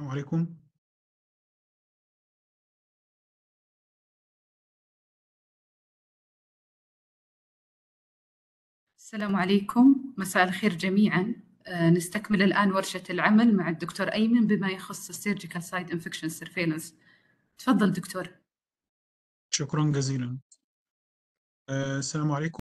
السلام عليكم. السلام عليكم، مساء الخير جميعًا، آآ نستكمل الآن ورشة العمل مع الدكتور أيمن بما يخص الsurgical site infection surveillance. تفضل دكتور. شكرًا جزيلًا. آآ السلام عليكم.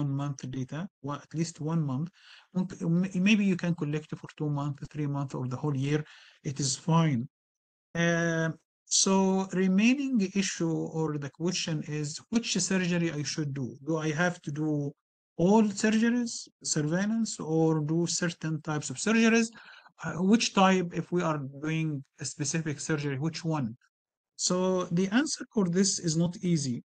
One month data, well, at least one month. Maybe you can collect for two months, three months, or the whole year. It is fine. Uh, so remaining issue or the question is which surgery I should do? Do I have to do all surgeries, surveillance, or do certain types of surgeries? Uh, which type, if we are doing a specific surgery, which one? So the answer for this is not easy.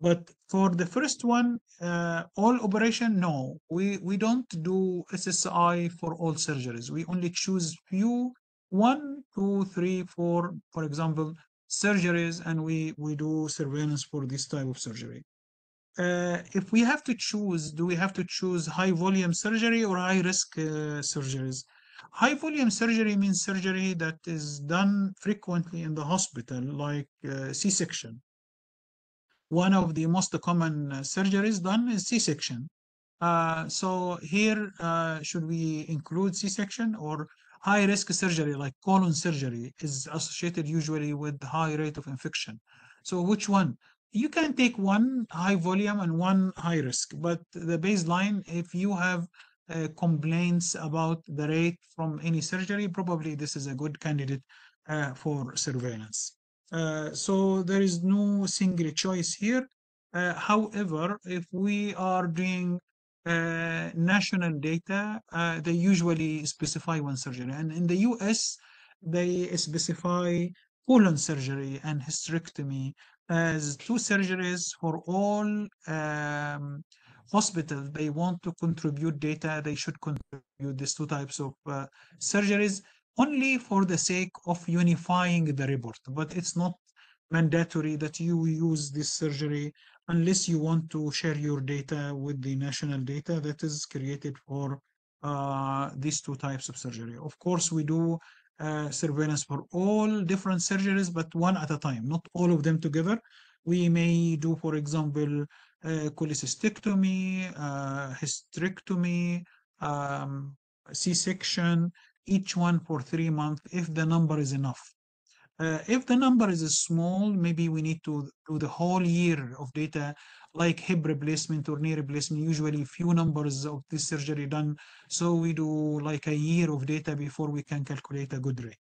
But for the first one, uh, all operation, no, we, we don't do SSI for all surgeries. We only choose few, one, two, three, four, for example, surgeries, and we, we do surveillance for this type of surgery. Uh, if we have to choose, do we have to choose high volume surgery or high risk uh, surgeries? High volume surgery means surgery that is done frequently in the hospital, like uh, C-section. One of the most common uh, surgeries done is C-section. Uh, so here, uh, should we include C-section or high risk surgery like colon surgery is associated usually with high rate of infection. So which one? You can take one high volume and one high risk, but the baseline, if you have uh, complaints about the rate from any surgery, probably this is a good candidate uh, for surveillance. Uh, so there is no single choice here. Uh, however, if we are doing uh, national data, they usually specify one surgery. And in the US, they specify colon surgery and hysterectomy as two surgeries for all um, hospitals. They want to contribute data. They should contribute these two types of uh, surgeries only for the sake of unifying the report. But it's not mandatory that you use this surgery unless you want to share your data with the national data that is created for uh, these two types of surgery. Of course, we do uh, surveillance for all different surgeries, but one at a time, not all of them together. We may do, for example, uh, cholecystectomy, uh, hysterectomy, um, C-section, each one for three months if the number is enough. Uh, if the number is small, maybe we need to do the whole year of data, like hip replacement or knee replacement, usually few numbers of this surgery done. So we do like a year of data before we can calculate a good rate.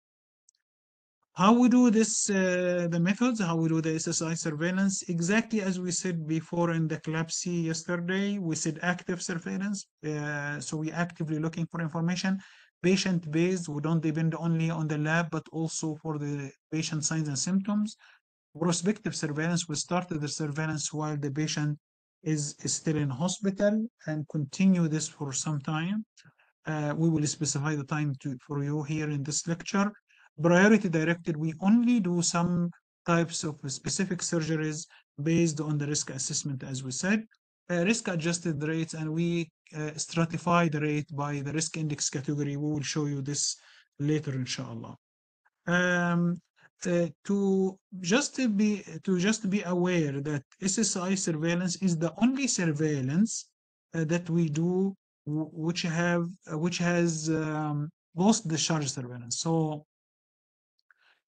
How we do this, uh, the methods, how we do the SSI surveillance, exactly as we said before in the CLABSI yesterday, we said active surveillance. Uh, so we actively looking for information patient-based. We don't depend only on the lab, but also for the patient signs and symptoms. Prospective surveillance, we started the surveillance while the patient is, is still in hospital and continue this for some time. Uh, we will specify the time to, for you here in this lecture. Priority directed, we only do some types of specific surgeries based on the risk assessment, as we said. Uh, risk adjusted rates and we stratify the rate by the risk index category. We will show you this later, inshallah. Um, uh, to just to be to just be aware that SSI surveillance is the only surveillance uh, that we do which have uh, which has um, post discharge surveillance. So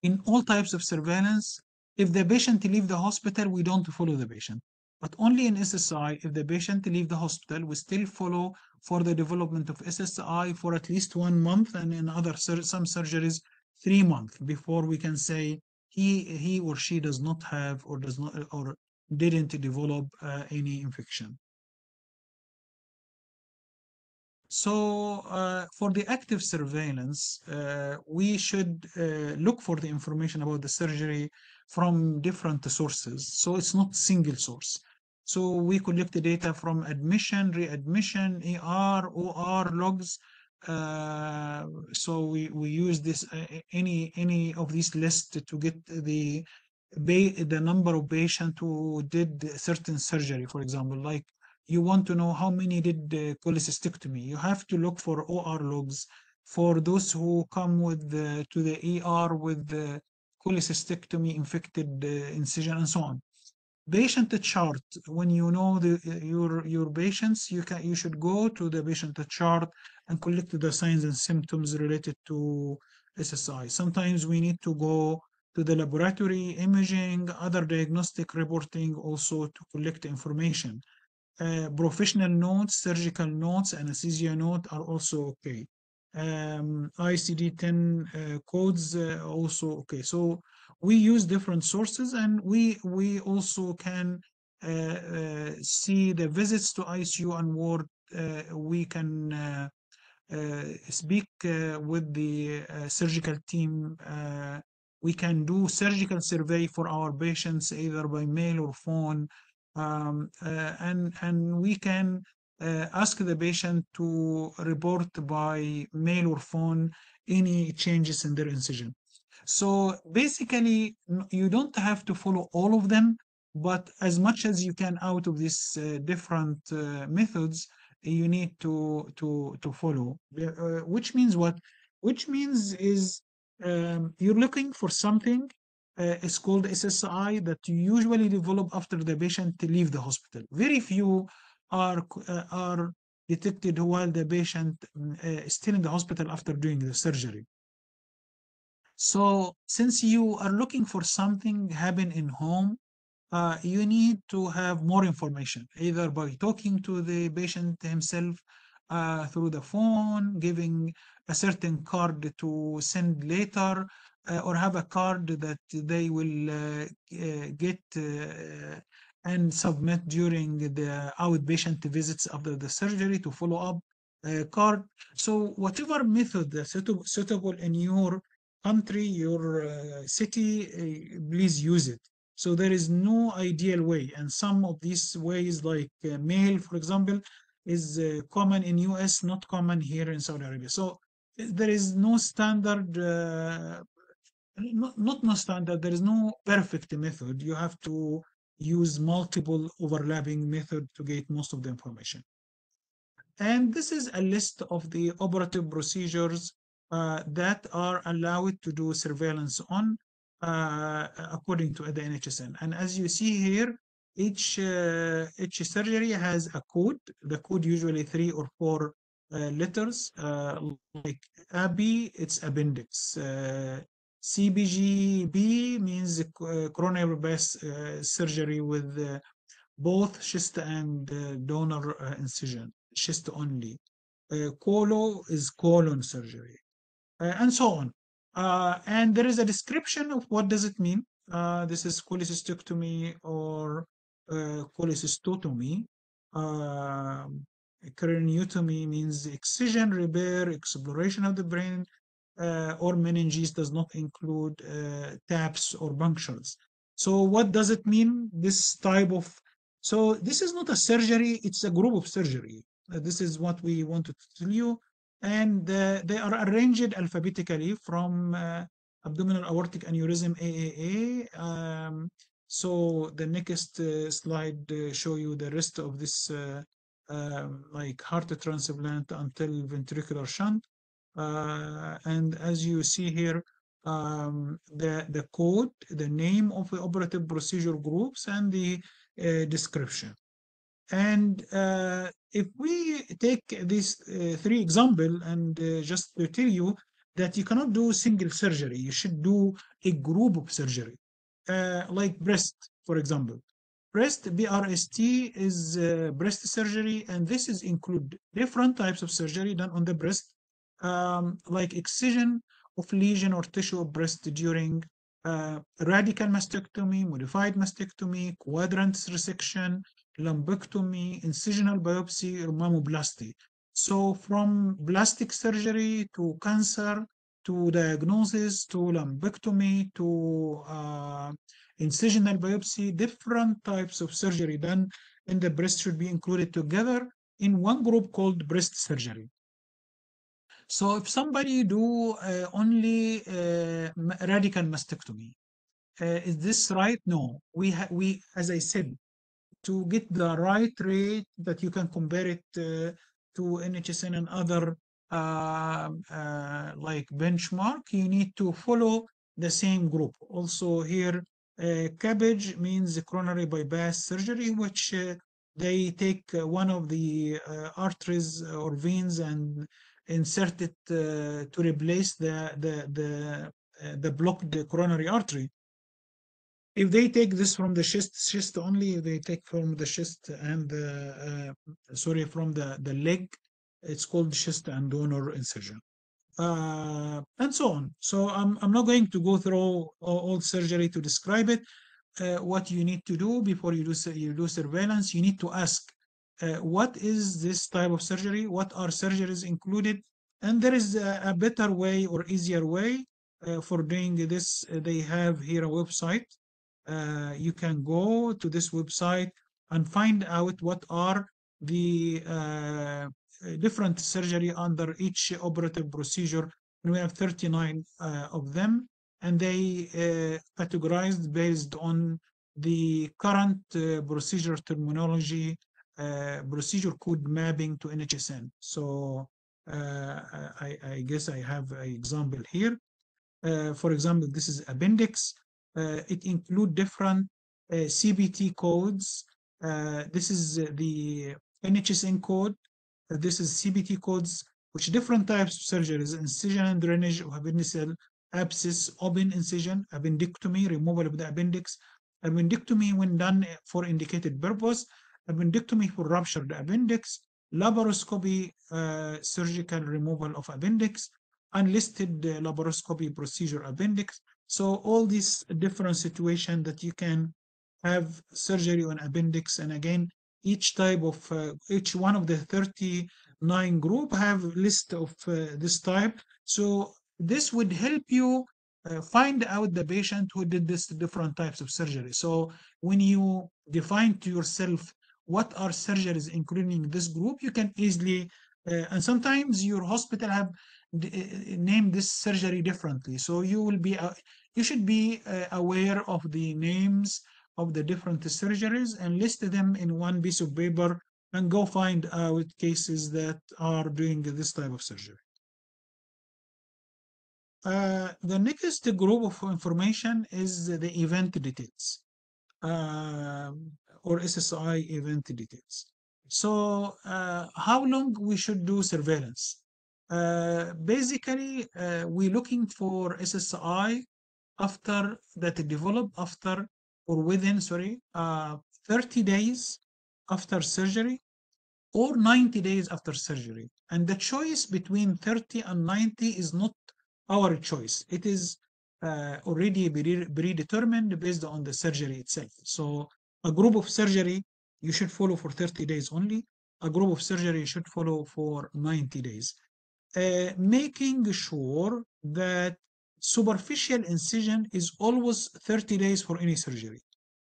in all types of surveillance, if the patient leave the hospital, we don't follow the patient. But only in SSI, if the patient leave the hospital, we still follow for the development of SSI for at least one month, and in other some surgeries, three months before we can say he he or she does not have or does not or didn't develop uh, any infection. So uh, for the active surveillance, uh, we should uh, look for the information about the surgery from different sources. So it's not single source. So we collect the data from admission, readmission, ER, OR logs. Uh, so we, we use this uh, any any of these lists to get the the number of patients who did certain surgery, for example, like you want to know how many did the cholecystectomy. You have to look for OR logs for those who come with the, to the ER with the cholecystectomy infected uh, incision and so on patient chart when you know the, your your patients you can you should go to the patient chart and collect the signs and symptoms related to SSI sometimes we need to go to the laboratory imaging other diagnostic reporting also to collect information Uh, professional notes, surgical notes, anesthesia note are also okay. Um, ICD-10 uh, codes uh, also okay. So we use different sources, and we we also can uh, uh, see the visits to ICU and ward. Uh, we can uh, uh, speak uh, with the surgical team. We can do surgical survey for our patients either by mail or phone, um, and and we can ask the patient to report by mail or phone any changes in their incision. So basically, you don't have to follow all of them, but as much as you can out of these uh, different uh, methods, you need to to to follow. Uh, which means what? Which means is um, you're looking for something. Uh, it's called SSI that you usually develop after the patient to leave the hospital. Very few are uh, are detected while the patient mm, uh, is still in the hospital after doing the surgery. So since you are looking for something happen in home, uh, you need to have more information, either by talking to the patient himself uh, through the phone, giving a certain card to send later, uh, or have a card that they will uh, uh, get uh, and submit during the outpatient visits after the surgery to follow up card. So whatever method that's suitable in your country, your uh, city, uh, please use it. So there is no ideal way, and some of these ways, like uh, mail, for example, is uh, common in US, not common here in Saudi Arabia. So uh, there is no standard, uh, not, not no standard. There is no perfect method. You have to use multiple overlapping method to get most of the information. And this is a list of the operative procedures that are allowed to do surveillance on uh, according to the NHSN. And as you see here, each uh, each surgery has a code. The code usually three or four uh, letters. Uh, like AB it's appendix. Uh, CBGB means uh, coronary bypass uh, surgery with uh, both chest and uh, donor uh, incision, chest only. Uh, colo is colon surgery, uh, and so on. Uh, and there is a description of what does it mean. Uh, this is cholecystectomy or uh, cholecystotomy. Um, craniotomy means excision, repair, exploration of the brain, uh, or meninges does not include uh, taps or punctures. So what does it mean? This type of so this is not a surgery; it's a group of surgery. Uh, this is what we wanted to tell you, and uh, they are arranged alphabetically from uh, abdominal aortic aneurysm AAA. Um, so the next uh, slide show you the rest of this um, like heart transplant until ventricular shunt. Uh, and as you see here, um, the, the code, the name of the operative procedure groups, and the uh, description. And uh, if we take these uh, three example and uh, just to tell you that you cannot do single surgery, you should do a group of surgery, uh, like breast, for example. Breast BRST is uh, breast surgery, and this is include different types of surgery done on the breast, um, like excision of lesion or tissue of breast during uh, radical mastectomy, modified mastectomy, quadrant resection, lumpectomy, incisional biopsy, or mammoplasty. So from plastic surgery to cancer to diagnosis to lumpectomy to uh, incisional biopsy, different types of surgery done in the breast should be included together in one group called breast surgery. So if somebody do uh, only uh, radical mastectomy, uh, is this right? No, we we as I said, to get the right rate that you can compare it uh, to NHSN and other uh, uh, like benchmark, you need to follow the same group. Also here, uh, cabbage means coronary bypass surgery, which uh, they take uh, one of the uh, arteries or veins and insert it to replace the the the the blocked coronary artery if they take this from the chest, chest only, they take from the chest and the, uh, sorry, from the, the leg, it's called chest and donor incision. Uh, and so on. So I'm, I'm not going to go through all, all surgery to describe it. Uh, what you need to do before you do, you do surveillance, you need to ask, uh, what is this type of surgery? What are surgeries included? And there is a, a better way or easier way uh, for doing this. They have here a website uh, you can go to this website and find out what are the uh, different surgery under each operative procedure. And we have 39 uh, of them, and they uh, categorized based on the current uh, procedure terminology, uh, procedure code mapping to NHSN. So I, I, guess I have an example here. for example, this is appendix. Uh, it include different uh, CPT codes. Uh, this is the NHSN code. this is CBT codes, which different types of surgeries, incision and drainage of appendiceal abscess, open incision, appendectomy, removal of the appendix, appendectomy when done for indicated purpose, appendectomy for ruptured appendix, laparoscopy, uh, surgical removal of appendix, unlisted uh, laparoscopy procedure appendix, so all these different situations that you can have surgery on appendix, and again, each type of uh, each one of the 39 group have list of uh, this type. So this would help you uh, find out the patient who did this different types of surgery. So when you define to yourself what are surgeries including this group, you can easily, uh, and sometimes your hospital have name this surgery differently. So you will be, uh, you should be uh, aware of the names of the different surgeries and list them in one piece of paper and go find out cases that are doing this type of surgery. Uh, the next group of information is the event details uh, or SSI event details. So uh, how long we should do surveillance? Uh, basically, uh, we're looking for SSI after that develop after or within, sorry, uh, 30 days after surgery or 90 days after surgery. And the choice between 30 and 90 is not our choice. It is uh, already predetermined based on the surgery itself. So a group of surgery you should follow for 30 days only. A group of surgery you should follow for 90 days. Uh, making sure that superficial incision is always 30 days for any surgery.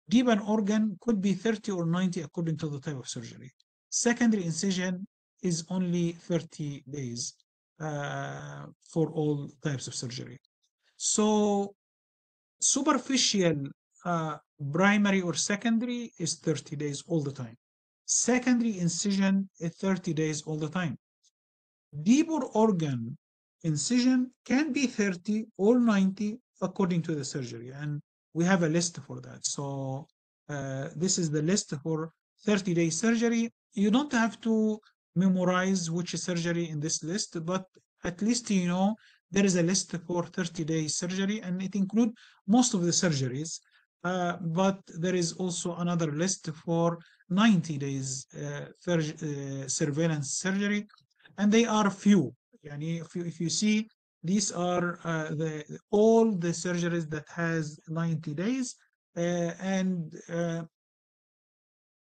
Deep and organ could be 30 or 90 according to the type of surgery. Secondary incision is only 30 days uh, for all types of surgery. So superficial uh, primary or secondary is 30 days all the time. Secondary incision is 30 days all the time deeper organ incision can be 30 or 90 according to the surgery and we have a list for that. So uh, this is the list for 30 day surgery. You don't have to memorize which surgery in this list but at least you know there is a list for 30 day surgery and it includes most of the surgeries uh, but there is also another list for 90 days uh, uh surveillance surgery and they are few. Yani if you, if you see, these are uh, the all the surgeries that has 90 days uh, and uh,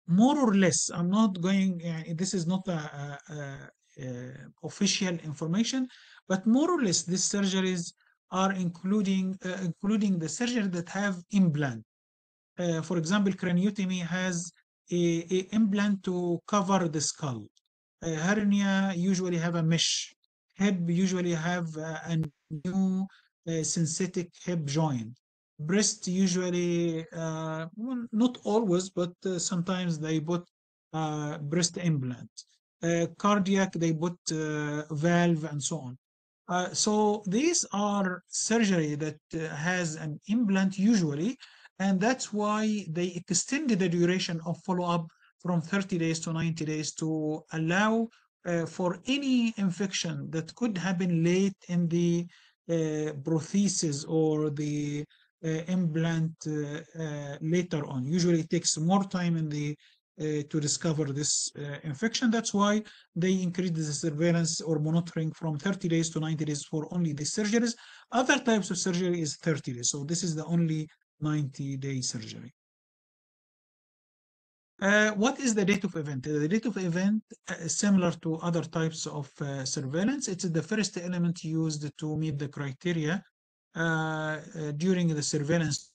more or less i'm not going uh, this is not a, a, a, official information but more or less these surgeries are including uh, including the surgery that have implant uh, for example craniotomy has a, a implant to cover the skull hernia usually have a mesh. Hip usually have a new synthetic hip joint. Breast usually, uh, not always, but uh, sometimes they put uh, breast implant. cardiac, they put valve and so on. Uh, so these are surgery that uh, has an implant usually, and that's why they extended the duration of follow-up from 30 days to 90 days to allow uh, for any infection that could happen late in the uh, prosthesis or the uh, implant uh, uh, later on. Usually it takes more time in the to discover this infection. That's why they increase the surveillance or monitoring from 30 days to 90 days for only the surgeries. Other types of surgery is 30 days. So this is the only 90 day surgery. Uh, what is the date of event? The date of event uh, is similar to other types of uh, surveillance. It's the first element used to meet the criteria during the surveillance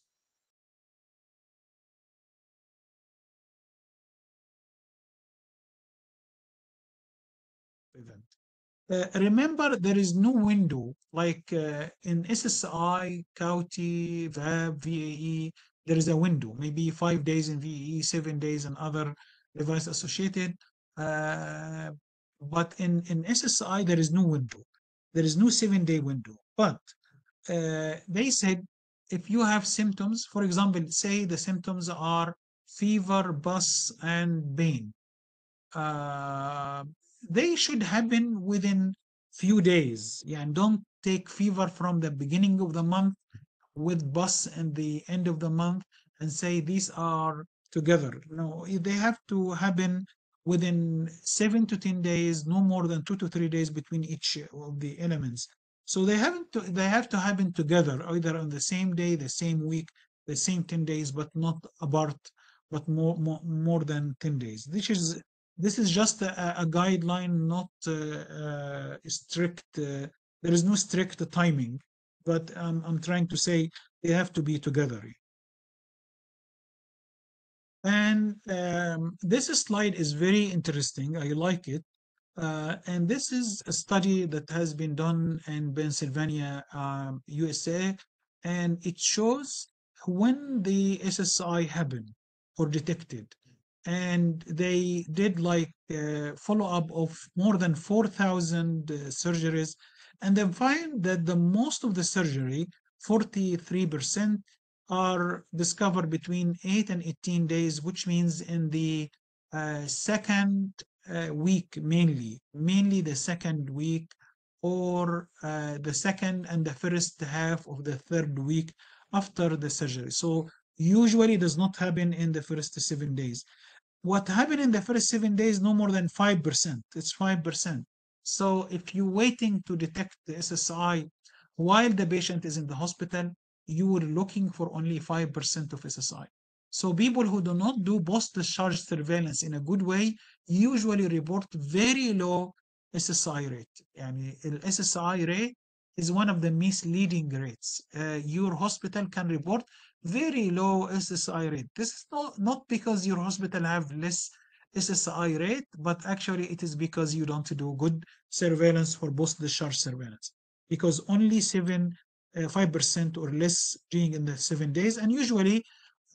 event. Uh, remember, there is no window like uh, in SSI, CAUTI, VAB, VAE. There is a window, maybe five days in VAE, seven days in other device associated. Uh, but in, in SSI, there is no window. There is no seven day window. But uh, they said if you have symptoms, for example, say the symptoms are fever, bus, and pain. Uh, they should happen within few days. Yeah, and don't take fever from the beginning of the month with bus and the end of the month and say these are together. No, they have to happen within seven to 10 days, no more than two to three days between each of the elements. So they haven't to, they have to happen together, either on the same day, the same week, the same 10 days, but not apart, but more more, more than 10 days. This is this is just a, a guideline, not uh, uh, strict. Uh, there is no strict timing, but um, I'm trying to say they have to be together. And um, this slide is very interesting. I like it. Uh, and this is a study that has been done in Pennsylvania, um, USA, and it shows when the SSI happened or detected and they did like uh, follow-up of more than 4,000 uh, surgeries and they find that the most of the surgery 43% are discovered between 8 and 18 days which means in the uh, second uh, week mainly mainly the second week or uh, the second and the first half of the third week after the surgery. So usually does not happen in the first seven days. What happened in the first seven days no more than 5% it's 5% so if you're waiting to detect the ssi while the patient is in the hospital you are looking for only 5% of ssi so people who do not do post-discharge surveillance in a good way usually report very low SSI rate. Yani SSI rate is one of the misleading rates. Uh, your hospital can report very low SSI rate. This is not, not because your hospital have less SSI rate, but actually it is because you don't do good surveillance for post-discharge surveillance. Because only 7, uh, 5% or less being in the seven days, and usually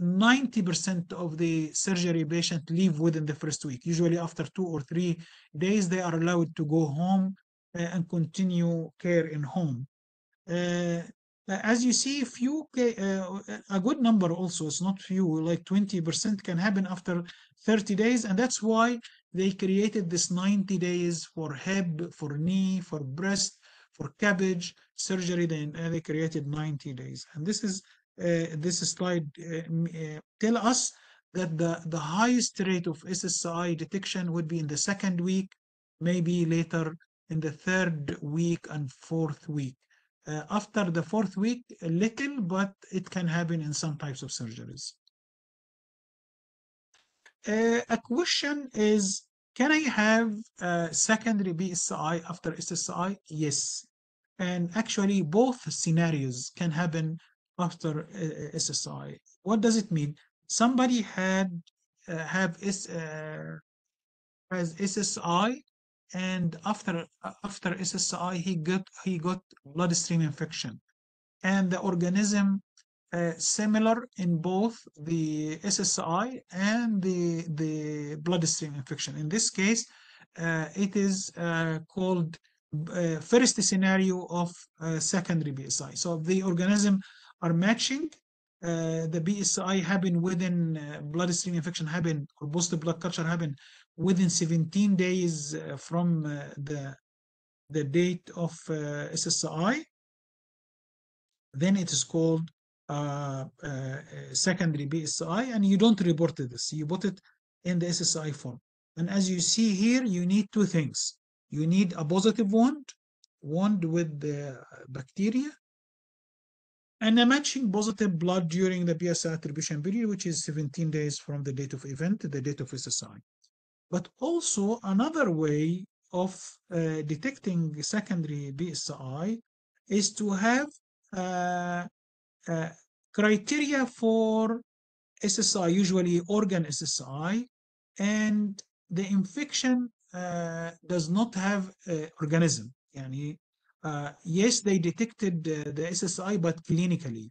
90% of the surgery patient leave within the first week. Usually after two or three days, they are allowed to go home uh, and continue care in home. Uh, as you see, few uh, a good number also, it's not few, like 20% can happen after 30 days. And that's why they created this 90 days for hip, for knee, for breast, for cabbage surgery. Then they created 90 days. And this is uh, this slide uh, uh, tell us that the, the highest rate of SSI detection would be in the second week, maybe later in the third week and fourth week. Uh, after the fourth week, a little, but it can happen in some types of surgeries. Uh, a question is, can I have a secondary BSI after SSI? Yes. And actually, both scenarios can happen after uh, SSI. What does it mean? Somebody had uh, have S, uh, has SSI, and after after SSI he got he got bloodstream infection, and the organism uh, similar in both the SSI and the the bloodstream infection. In this case, uh, it is uh, called first scenario of secondary BSI. So the organism are matching. Uh, the BSI happen within uh, bloodstream infection happen or positive blood culture happen within 17 days uh, from uh, the the date of uh, SSI. Then it is called uh, uh, secondary BSI and you don't report this. You put it in the SSI form. And as you see here, you need two things. You need a positive wound, wound with the bacteria, and a matching positive blood during the BSI attribution period, which is 17 days from the date of event to the date of SSI. But also another way of uh, detecting secondary BSI is to have uh, uh, criteria for SSI, usually organ SSI, and the infection uh, does not have uh, organism. Yani, uh, yes, they detected uh, the SSI, but clinically.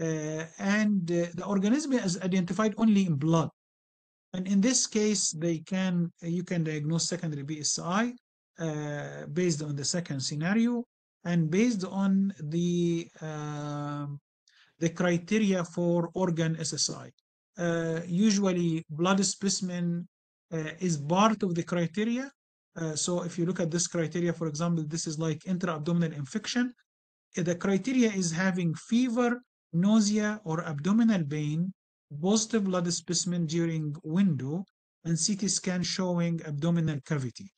Uh, and uh, the organism is identified only in blood. And in this case, they can you can diagnose secondary BSI uh, based on the second scenario and based on the um, the criteria for organ SSI. Uh, usually, blood specimen uh, is part of the criteria. Uh, so if you look at this criteria, for example, this is like intra-abdominal infection. The criteria is having fever, nausea, or abdominal pain, positive blood specimen during window, and CT scan showing abdominal cavity,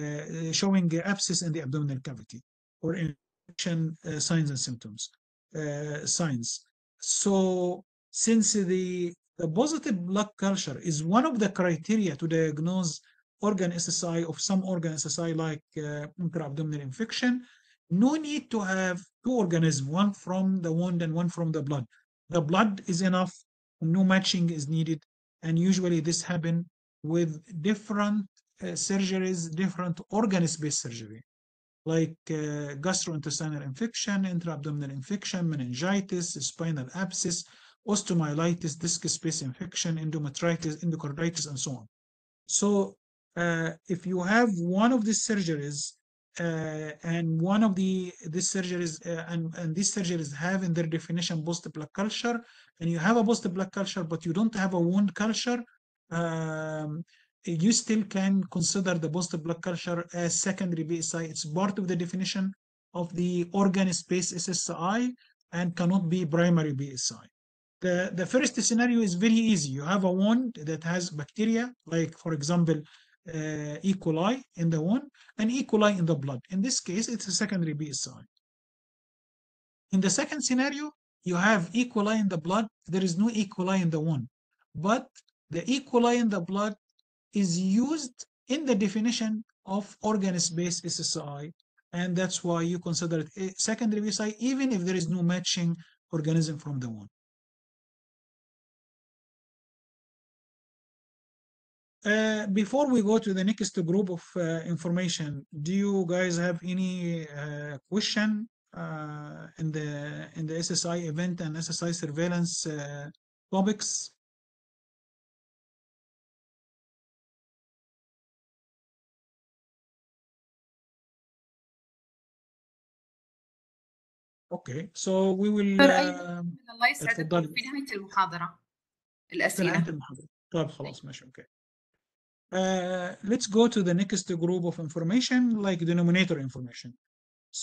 uh, showing abscess in the abdominal cavity, or infection uh, signs and symptoms, uh, signs. So since the, the positive blood culture is one of the criteria to diagnose organ SSI of some organ SSI like uh, intra-abdominal infection, no need to have two organisms, one from the wound and one from the blood. The blood is enough, no matching is needed, and usually this happen with different uh, surgeries, different organ-based surgery, like uh, gastrointestinal infection, intra-abdominal infection, meningitis, spinal abscess, osteomyelitis, disc space infection, endometritis, endocarditis, and so on. So uh, if you have one of these surgeries uh, and one of the these surgeries uh, and, and these surgeries have in their definition post blood culture and you have a post blood culture but you don't have a wound culture um, you still can consider the post blood culture as secondary BSI. It's part of the definition of the organ space SSI and cannot be primary BSI. The, the first scenario is very easy. You have a wound that has bacteria, like for example, uh, E. coli in the wound and E. coli in the blood. In this case, it's a secondary BSI. In the second scenario, you have E. coli in the blood. There is no E. coli in the wound, but the E. coli in the blood is used in the definition of organ-space SSI, and that's why you consider it a secondary BSI, even if there is no matching organism from the one. Uh, before we go to the next group of uh, information, do you guys have any uh, question uh, in the in the SSI event and SSI surveillance uh, topics? Okay, so we will دكتور أيمن، um, الله يسعدك اتفضلي. في نهاية المحاضرة في الأسئلة نهاية المحاضرة طيب خلاص ماشي اوكي Uh, let's go to the next group of information like denominator information.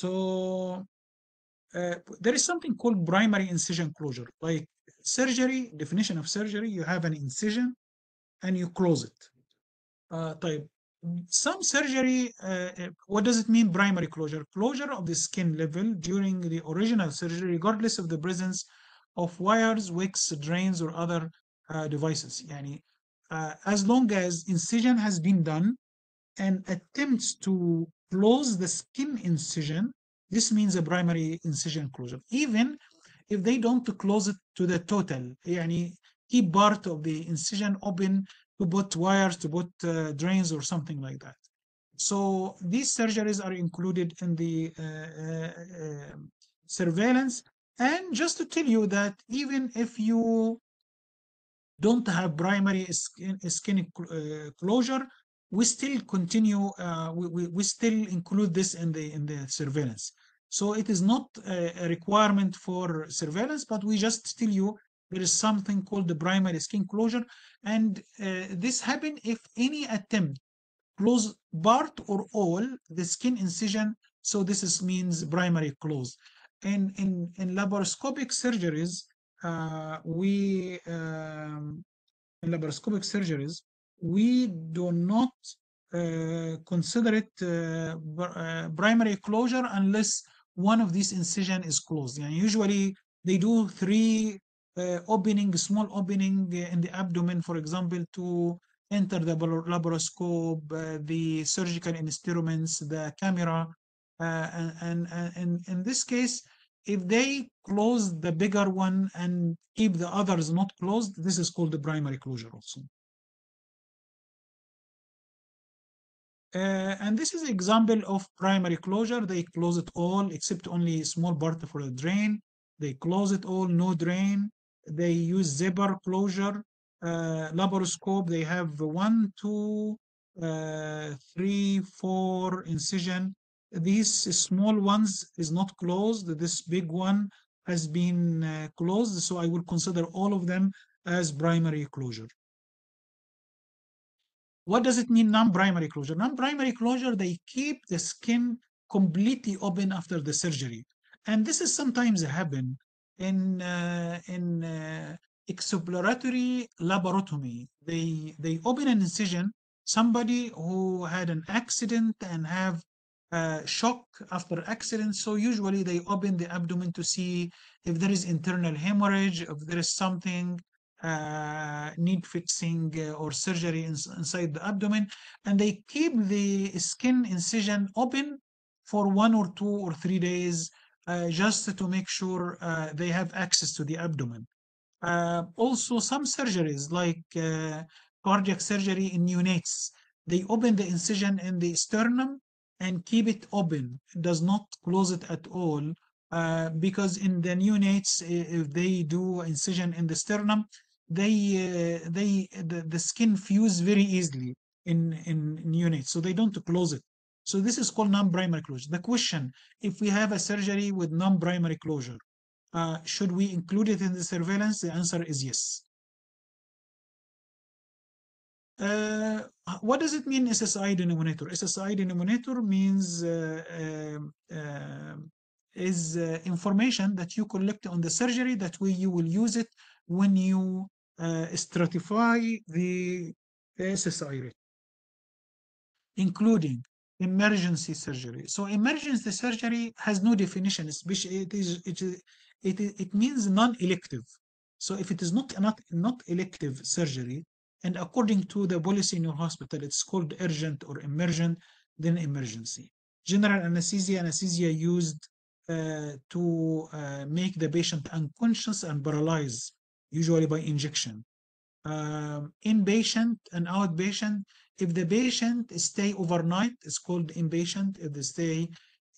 So uh, there is something called primary incision closure. Like surgery, definition of surgery, you have an incision and you close it. Uh, طيب some surgery, uh, uh, what does it mean primary closure? Closure of the skin level during the original surgery, regardless of the presence of wires, wicks, drains, or other uh, devices. Yani, uh, as long as incision has been done and attempts to close the skin incision, this means a primary incision closure. Even if they don't close it to the total, yani, keep part of the incision open to put wires, to put uh, drains or something like that. So these surgeries are included in the uh, uh, uh, surveillance. And just to tell you that even if you don't have primary skin, skin uh, closure, we still continue, uh, we, we, we still include this in the, in the surveillance. So it is not a requirement for surveillance, but we just tell you there is something called the primary skin closure. And uh, this happen if any attempt close part or all the skin incision. So this is means primary close. in in in laparoscopic surgeries, uh, we um, in laparoscopic surgeries we do not uh, consider it uh, uh, primary closure unless one of these incision is closed. And usually they do three opening, small opening uh, in the abdomen, for example, to enter the laparoscope, uh, the surgical instruments, the camera, uh, and, and, in this case, if they close the bigger one and keep the others not closed, this is called the primary closure also. Uh, and this is an example of primary closure. They close it all except only small part for the drain. They close it all, no drain. They use zipper closure. Uh, laparoscope, they have one, two, uh, three, four incision. These small ones is not closed. This big one has been uh, closed. So I will consider all of them as primary closure. What does it mean non-primary closure? Non-primary closure, they keep the skin completely open after the surgery. And this is sometimes happen in uh, in uh, exploratory laparotomy. They they open an incision, somebody who had an accident and have uh, shock after accident. So usually they open the abdomen to see if there is internal hemorrhage, if there is something uh, need fixing uh, or surgery ins- inside the abdomen, and they keep the skin incision open for one or two or three days just to make sure uh, they have access to the abdomen. Uh, also, some surgeries like uh, cardiac surgery in neonates, they open the incision in the sternum and keep it open, does not close it at all. Uh, because in the neonates, if they do incision in the sternum, they uh, they the, the skin fuse very easily in in neonates, so they don't close it. So this is called non-primary closure. The question, if we have a surgery with non-primary closure, uh, should we include it in the surveillance? The answer is yes. Uh, what does it mean SSI denominator? SSI denominator means uh, um, um, is uh, information that you collect on the surgery that way you will use it when you uh, stratify the SSI rate, including emergency surgery. So emergency surgery has no definition. It is it it, it means non-elective. So if it is not not not elective surgery, and according to the policy in your hospital, it's called urgent or emergent, then emergency. General anesthesia, anesthesia used uh, to uh, make the patient unconscious and paralyzed, usually by injection. Um, inpatient and outpatient, if the patient stay overnight, it's called inpatient. If they stay,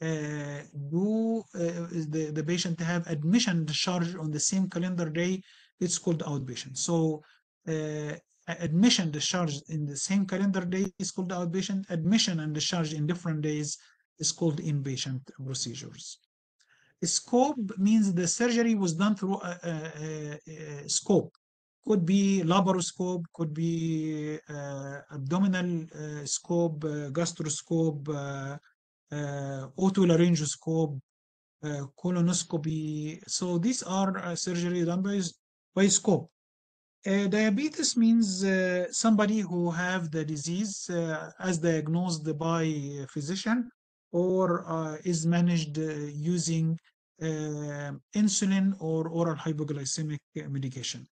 uh, do uh, the, the patient have admission discharge on the same calendar day, it's called outpatient. So uh, admission discharge in the same calendar day is called outpatient. Admission and discharge in different days is called inpatient procedures. Scope means the surgery was done through a, a- a- a scope. Could be laparoscope, could be uh, abdominal uh, scope, uh, gastroscope, uh, uh, otolaryngoscope, uh, colonoscopy. So these are surgery done by, by scope. Diabetes means somebody who have the disease as diagnosed by a physician or is managed using insulin or oral hypoglycemic medication.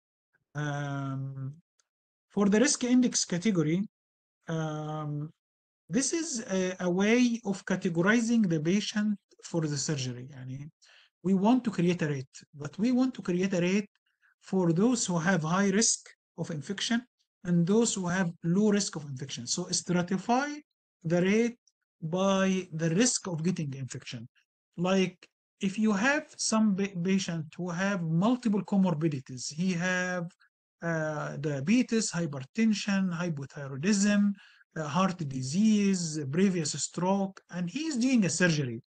Um, for the risk index category, um, this is a, a way of categorizing the patient for the surgery. We want to create a rate, but we want to create a rate for those who have high risk of infection and those who have low risk of infection. So stratify the rate by the risk of getting infection. Like if you have some patient who have multiple comorbidities, he have uh, diabetes, hypertension, hypothyroidism, uh, heart disease, previous stroke, and he is doing a surgery.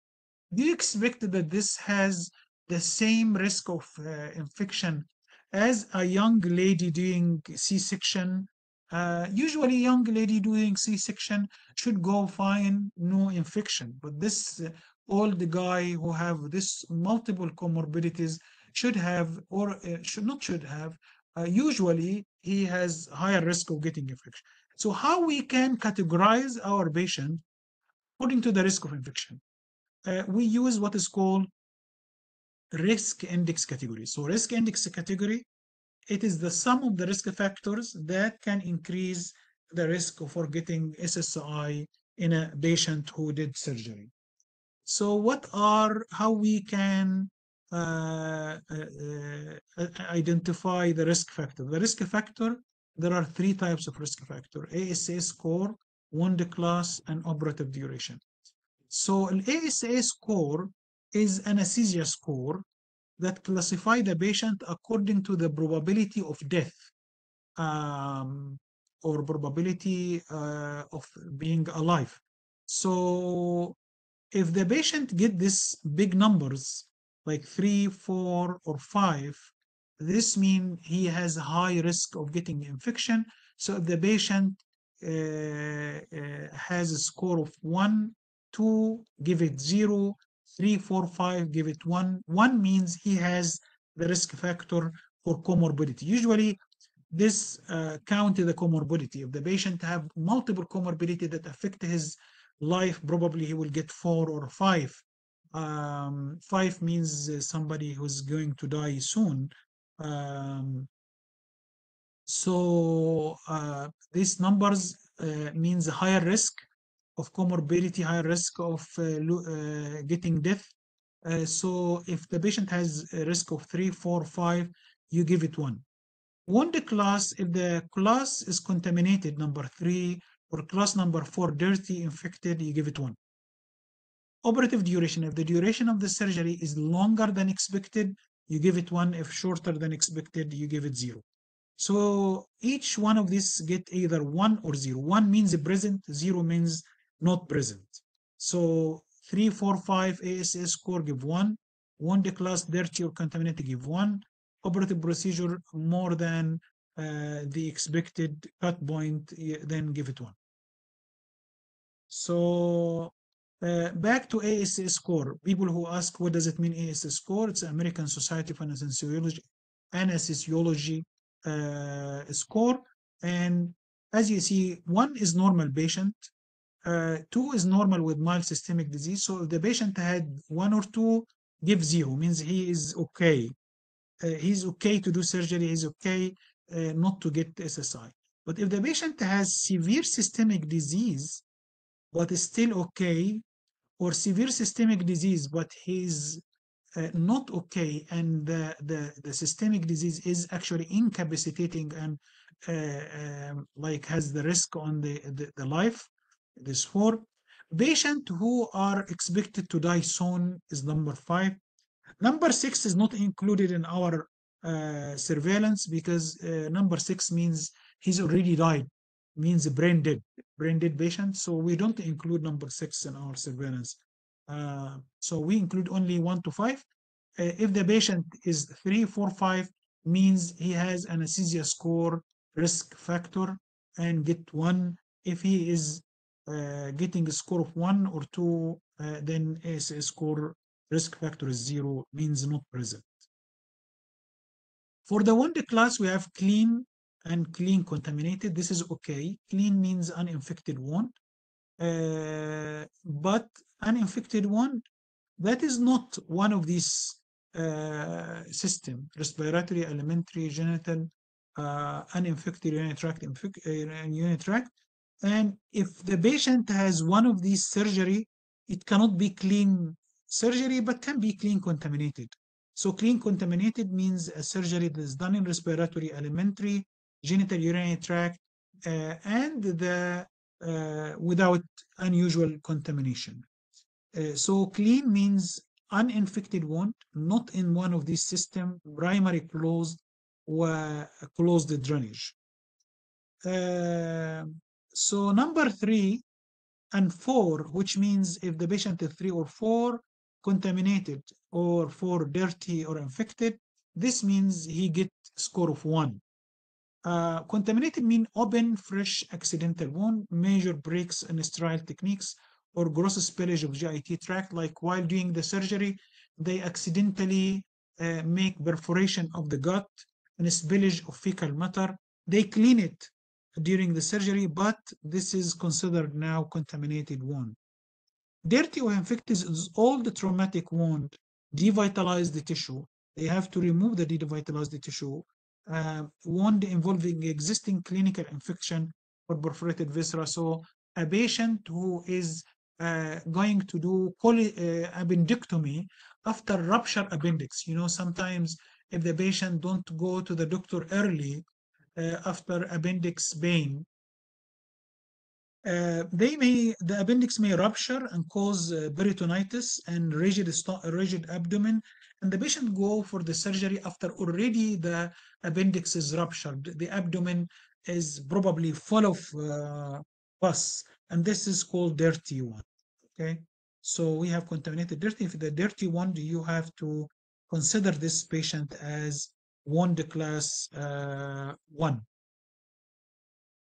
Do you expect that this has the same risk of uh, infection as a young lady doing C-section? Uh, usually, young lady doing C-section should go fine, no infection. But this old guy who have this multiple comorbidities should have or uh, should not should have uh, usually he has higher risk of getting infection. So how we can categorize our patient according to the risk of infection? Uh, we use what is called risk index category. So risk index category it is the sum of the risk factors that can increase the risk for getting SSI in a patient who did surgery. So what are, how we can uh, uh, uh, identify the risk factor? The risk factor, there are three types of risk factor, ASA score, wound class, and operative duration. So an ASA score is anesthesia score that classify the patient according to the probability of death um, or probability uh, of being alive. So if the patient get this big numbers like three, four, or five, this means he has a high risk of getting infection. So if the patient uh, uh, has a score of one, two, give it zero, three, four, five, give it one. One means he has the risk factor for comorbidity. Usually, this uh, count the comorbidity. If the patient have multiple comorbidity that affect his life, probably he will get four or five. Um, five means uh, somebody who's going to die soon. Um, so uh, these numbers uh, means higher risk of comorbidity, higher risk of uh, uh, getting death. So if the patient has a risk of three, four, five, you give it one. Wound class, if the class is contaminated, number three, or class number four, dirty, infected, you give it one. Operative duration, if the duration of the surgery is longer than expected, you give it one. If shorter than expected, you give it zero. So each one of these get either one or zero. One means present, zero means not present. So three, four, five ASA score give one. Wound class dirty or contaminated give one. Operative procedure more than uh, the expected cut point, then give it one. So uh, back to ASA score. People who ask what does it mean ASA score? It's American Society of Anesthesiology, Anesthesiology uh, score. And as you see, one is normal patient, uh, two is normal with mild systemic disease. So if the patient had one or two, give zero, means he is okay. Uh, he's okay to do surgery, he's okay uh, not to get SSI. But if the patient has severe systemic disease, but is still okay, or severe systemic disease, but he's uh, not okay, and the, the, the systemic disease is actually incapacitating and uh, um, like has the risk on the, the, the life, this four. Patient who are expected to die soon is number five. Number six is not included in our uh, surveillance because uh, number six means he's already died, means brain dead, brain dead patient. So we don't include number six in our surveillance. Uh, so we include only one to five. Uh, if the patient is three, four, five, means he has anesthesia score risk factor and get one. If he is uh, getting a score of one or two, uh, then ASA score risk factor is zero, means not present. For the wound class, we have clean and clean contaminated. This is okay. Clean means uninfected wound. Uh, but uninfected wound, that is not one of these uh, system, respiratory, alimentary, genital, uh, uninfected urinary tract, uh, urinary tract. And if the patient has one of these surgery, it cannot be clean surgery, but can be clean contaminated. So clean contaminated means a surgery that is done in respiratory, alimentary, genital urinary tract, uh, and the uh, without unusual contamination. Uh, so clean means uninfected wound, not in one of these system, primary closed or closed drainage. Uh, so number three and four, which means if the patient is three or four, contaminated or four dirty or infected, this means he get score of one. Uh, contaminated mean open, fresh, accidental wound, major breaks and sterile techniques, or gross spillage of GIT tract, like while doing the surgery, they accidentally uh, make perforation of the gut and spillage of fecal matter. They clean it during the surgery, but this is considered now contaminated wound. Dirty or infected is all the traumatic wound, devitalize the tissue. They have to remove the devitalized tissue. Uh, wound involving existing clinical infection or perforated viscera. So a patient who is uh, going to do poly, uh, appendectomy after rupture appendix. You know, sometimes if the patient don't go to the doctor early uh, after appendix pain, uh, they may the appendix may rupture and cause uh, peritonitis and rigid rigid abdomen and the patient go for the surgery after already the appendix is ruptured. The abdomen is probably full of uh, pus. And this is called dirty one okay? So we have contaminated dirty. If the dirty one do you have to consider this patient as wound class uh, one?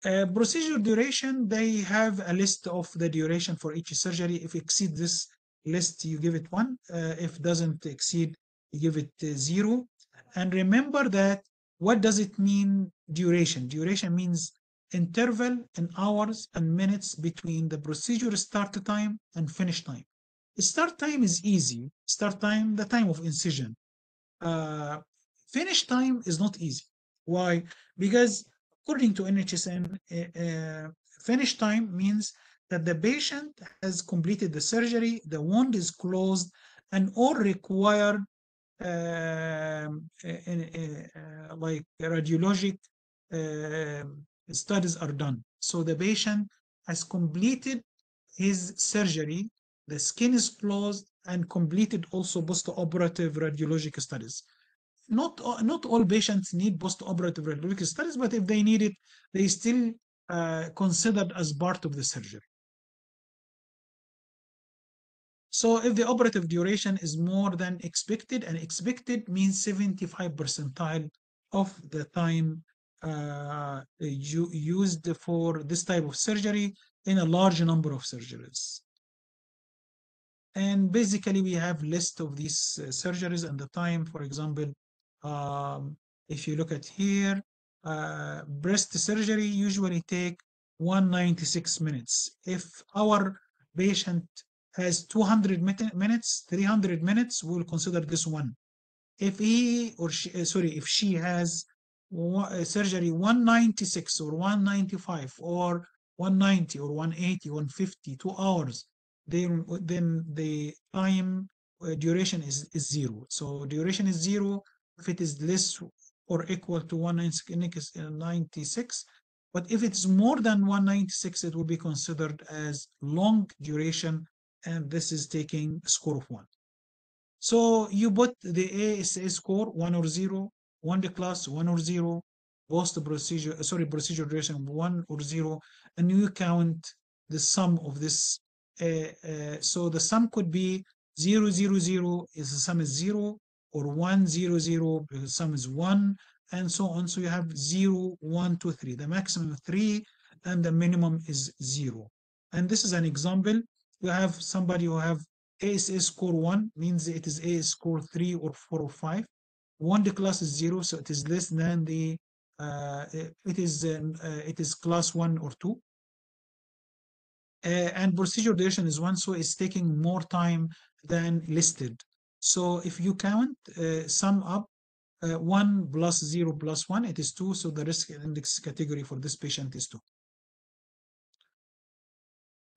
Uh, procedure duration, they have a list of the duration for each surgery. If exceed this list, you give it one. Uh, if doesn't exceed, you give it uh, zero. And remember that what does it mean duration? Duration means interval in hours and minutes between the procedure start time and finish time. Start time is easy. Start time, the time of incision. Uh, finish time is not easy. Why? Because according to NHSN, uh, uh, finish time means that the patient has completed the surgery, the wound is closed, and all required uh, like radiologic studies are done. So the patient has completed his surgery, the skin is closed, and completed also post-operative radiologic studies not not all patients need post-operative radiologic studies, but if they need it, they still uh, considered as part of the surgery. So if the operative duration is more than expected, and expected means 75 percentile of the time uh, used for this type of surgery in a large number of surgeries. And basically, we have list of these uh, surgeries and the time, for example, um, if you look at here, uh, breast surgery usually take 196 minutes. If our patient has 200 minutes, 300 minutes, we'll consider this one. If he or she, uh, sorry, if she has uh, surgery 196 or 195 or 190 or 180, 150, two hours, then, then the time uh, duration is, is zero. So duration is zero, if it is less or equal to 196 but if it's more than 196 it will be considered as long duration and this is taking a score of 1 so you put the ASA score 1 or 0 one the class 1 or 0 post procedure sorry procedure duration 1 or 0 and you count the sum of this uh, uh, so the sum could be 0 0 0 is the sum is 0 or 1, 0, 0, because sum is 1, and so on. So you have 0, 1, 2, 3. The maximum 3 and the minimum is 0. And this is an example. You have somebody who have ASA score 1, means it is A score 3 or 4 or 5. 1 the class is 0, so it is less than the, uh, it is uh, it is class 1 or 2. Uh, and procedure duration is 1, so it's taking more time than listed. So if you count, uh, sum up uh, 1 plus 0 plus 1, it is 2. So the risk index category for this patient is 2.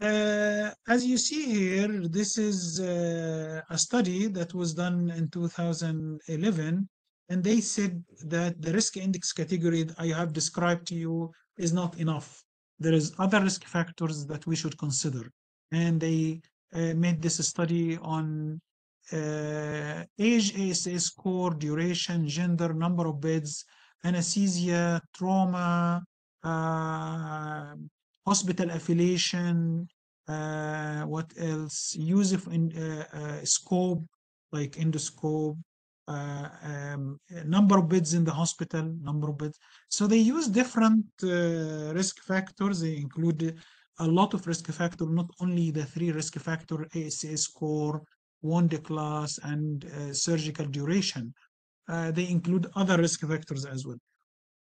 Uh, as you see here, this is uh, a study that was done in 2011, and they said that the risk index category I have described to you is not enough. There is other risk factors that we should consider, and they uh, made this study on uh, age ASA score, duration, gender, number of beds, anesthesia, trauma, uh, hospital affiliation, uh, what else? Use of in, uh, uh, scope, like endoscope, uh, um, number of beds in the hospital, number of beds. So they use different risk factors. They include a lot of risk factor, not only the three risk factor, ASA score, wound class, and uh, surgical duration. Uh, they include other risk factors as well.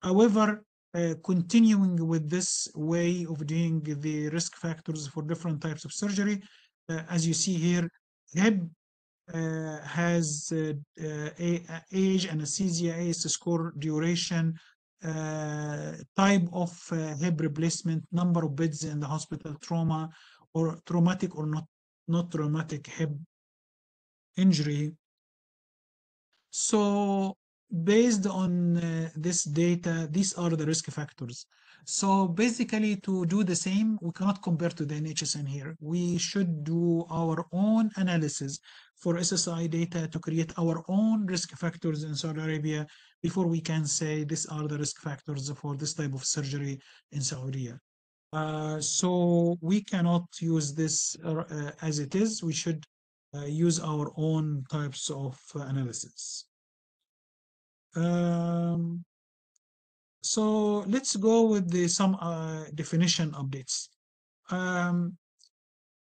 However, uh, continuing with this way of doing the risk factors for different types of surgery, uh, as you see here, HIB uh, has uh, uh, age, anesthesia, ASA score, duration, type of hip replacement, number of beds in the hospital, trauma, or traumatic or not, not traumatic hip injury. So based on uh, this data, these are the risk factors. So basically to do the same, we cannot compare to the NHSN here. We should do our own analysis for SSI data to create our own risk factors in Saudi Arabia before we can say these are the risk factors for this type of surgery in Saudi. Uh, so we cannot use this uh, as it is. We should uh, use our own types of analysis. Um, so let's go with the some uh, definition updates. Um,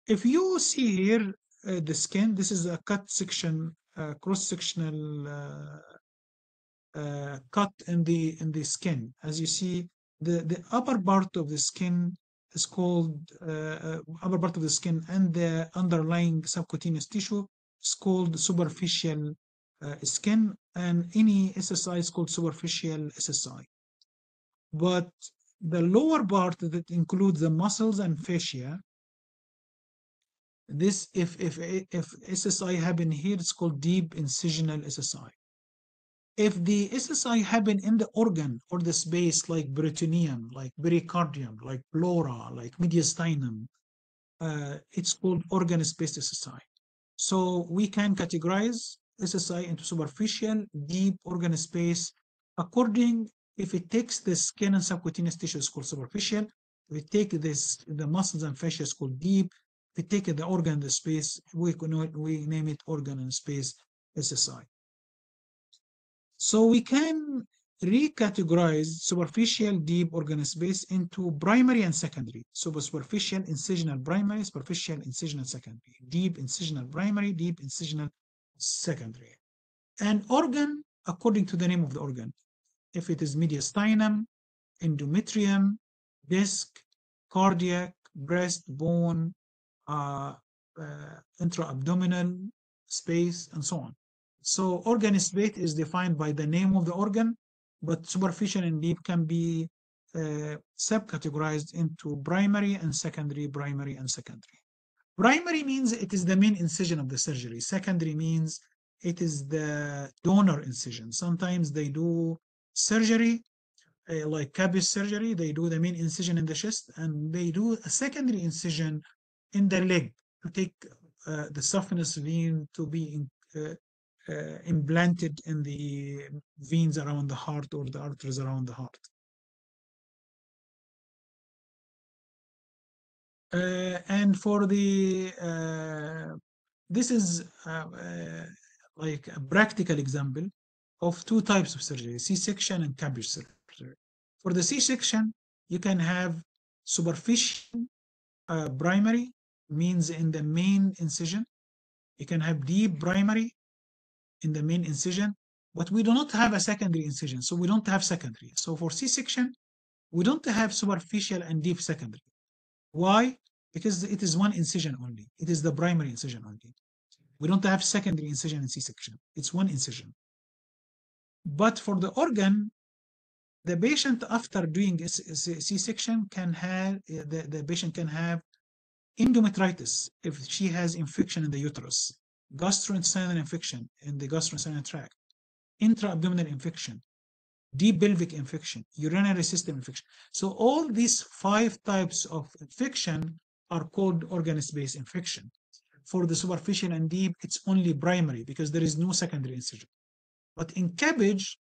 if you see here uh, the skin, this is a cut section, uh, cross-sectional uh, uh, cut in the in the skin. As you see, the the upper part of the skin is called uh, upper part of the skin, and the underlying subcutaneous tissue is called superficial skin and any SSI is called superficial SSI. But the lower part that includes the muscles and fascia, this if if if SSI happen here, it's called deep incisional SSI. If the SSI happen in the organ or the space like peritoneum, like pericardium, like pleura, like mediastinum, uh, it's called organ-space SSI. So we can categorize SSI into superficial, deep organ space according if it takes the skin and subcutaneous tissue is called superficial. If it take this the muscles and fascia is called deep. If it take the organ the space, we we name it organ and space SSI. So we can recategorize superficial deep organ space into primary and secondary. So superficial incisional primary, superficial incisional secondary, deep incisional primary, deep incisional secondary. An organ, according to the name of the organ, if it is mediastinum, endometrium, disc, cardiac, breast, bone, uh, uh, intra-abdominal space, and so on. So organ space is defined by the name of the organ, but superficial and deep can be uh, subcategorized into primary and secondary, primary and secondary. Primary means it is the main incision of the surgery. Secondary means it is the donor incision. Sometimes they do surgery, uh, like CABG surgery, they do the main incision in the chest, and they do a secondary incision in the leg to take uh, the saphenous vein to be in, uh, uh, implanted in the veins around the heart or the arteries around the heart. And for the uh, this is uh, like a practical example of two types of surgery c-section and CABG surgery. For the c-section you can have superficial uh, primary means in the main incision. You can have deep primary in the main incision but we do not have a secondary incision so we don't have secondary. So for c-section we don't have superficial and deep secondary why? Because it is one incision only. It is the primary incision only. We don't have secondary incision in C-section. It's one incision. But for the organ, the patient after doing C-section can have, the, the patient can have endometritis if she has infection in the uterus, gastrointestinal infection in the gastrointestinal tract, intra-abdominal infection, deep pelvic infection, urinary system infection. So all these five types of infection are called organ-space infection. For the superficial and deep, it's only primary because there is no secondary incision. But in CABG,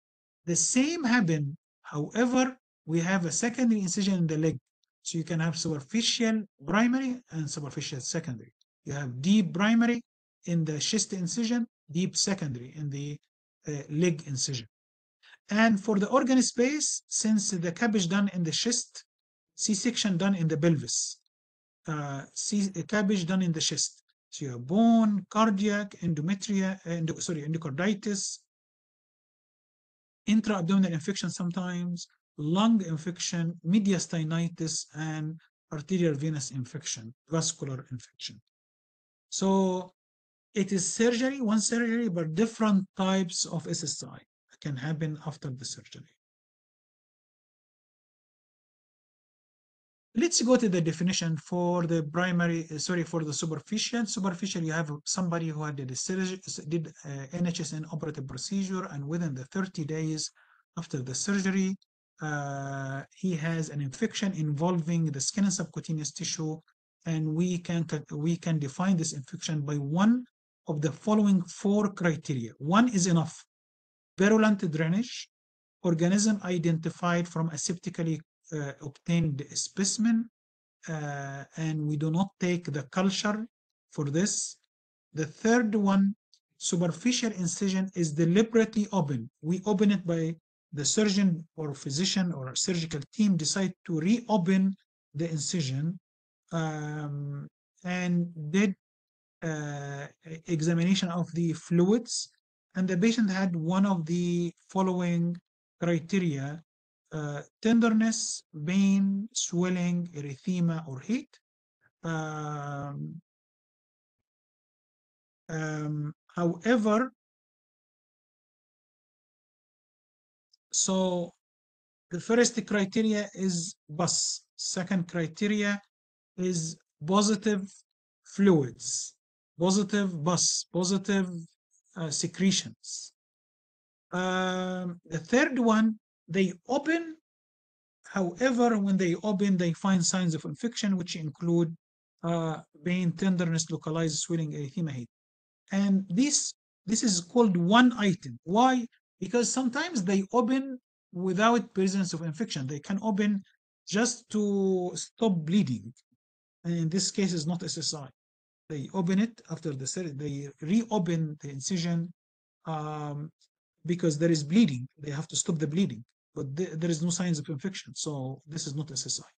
the same happen. However, we have a secondary incision in the leg. So you can have superficial primary and superficial secondary. You have deep primary in the chest incision, deep secondary in the uh, leg incision. And for the organ space, since the CABG done in the chest, C-section done in the pelvis. uh, C- CABG done in the chest. So you have bone, cardiac, endometria, endo, sorry, endocarditis, intra-abdominal infection sometimes, lung infection, mediastinitis, and arterial venous infection, vascular infection. So it is surgery, one surgery, but different types of SSI can happen after the surgery. Let's go to the definition for the primary, sorry, for the superficial. Superficial, you have somebody who had a surgery, did NHSN operative procedure, and within the 30 days after the surgery, uh, he has an infection involving the skin and subcutaneous tissue, and we can we can define this infection by one of the following four criteria. One is enough: purulent drainage, organism identified from aseptically uh, obtained specimen, uh, and we do not take the culture for this. The third one, superficial incision, is deliberately open. We open it by the surgeon or physician or surgical team decide to reopen the incision um, and did uh, examination of the fluids and the patient had one of the following criteria uh, tenderness, pain, swelling, erythema, or heat. Um, um, however, so the first criteria is pus. Second criteria is positive fluids, positive pus, positive secretions. Um, the third one they open. However, when they open, they find signs of infection, which include uh, pain, tenderness, localized swelling, erythema, heat. And this this is called one item. Why? Because sometimes they open without presence of infection. They can open just to stop bleeding. And in this case, is not SSI. They open it after the they reopen the incision um, because there is bleeding. They have to stop the bleeding but th there is no signs of infection. So this is not SSI.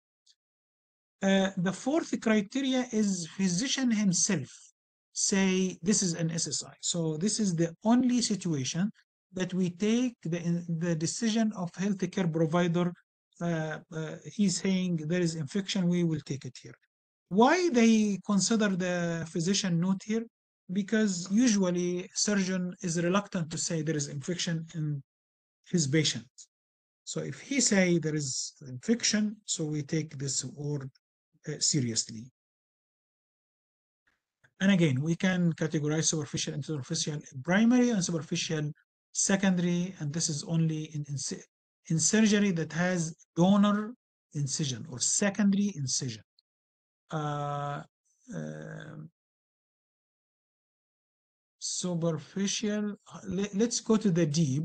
Uh, the fourth criteria is physician himself say this is an SSI. So this is the only situation that we take the, the decision of healthcare provider. Uh, uh, he's saying there is infection, we will take it here. Why they consider the physician note here? Because usually surgeon is reluctant to say there is infection in his patient. So if he say there is infection, so we take this word uh, seriously. And again, we can categorize superficial and superficial primary and superficial secondary, and this is only in, in, in surgery that has donor incision or secondary incision. Uh, uh, superficial, let, let's go to the deep.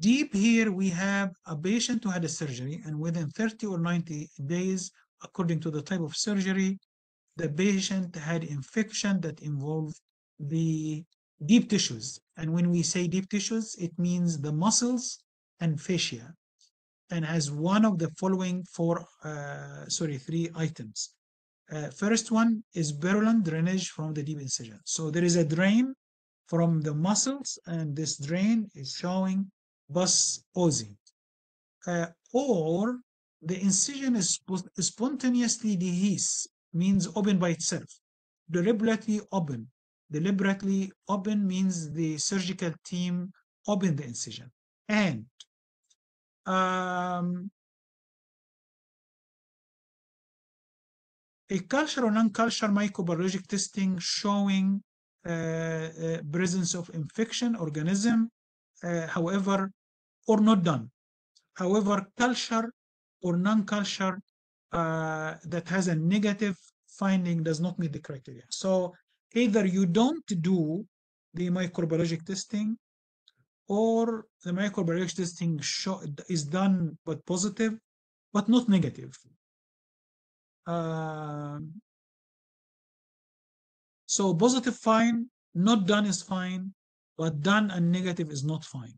Deep here, we have a patient who had a surgery, and within 30 or 90 days, according to the type of surgery, the patient had infection that involved the deep tissues. And when we say deep tissues, it means the muscles and fascia, and has one of the following four, uh, sorry, three items. Uh, first one is purulent drainage from the deep incision. So there is a drain from the muscles, and this drain is showing pus pausing. Uh, or the incision is spontaneously dehisce, means open by itself. Deliberately open. Deliberately open means the surgical team open the incision. And um, a culture or non-culture microbiologic testing showing uh, uh, presence of infection organism. Uh, however, or not done. However, culture or non-culture uh, that has a negative finding does not meet the criteria. So either you don't do the microbiologic testing or the microbiologic testing show, is done but positive, but not negative. Uh, so positive fine, not done is fine, but done and negative is not fine.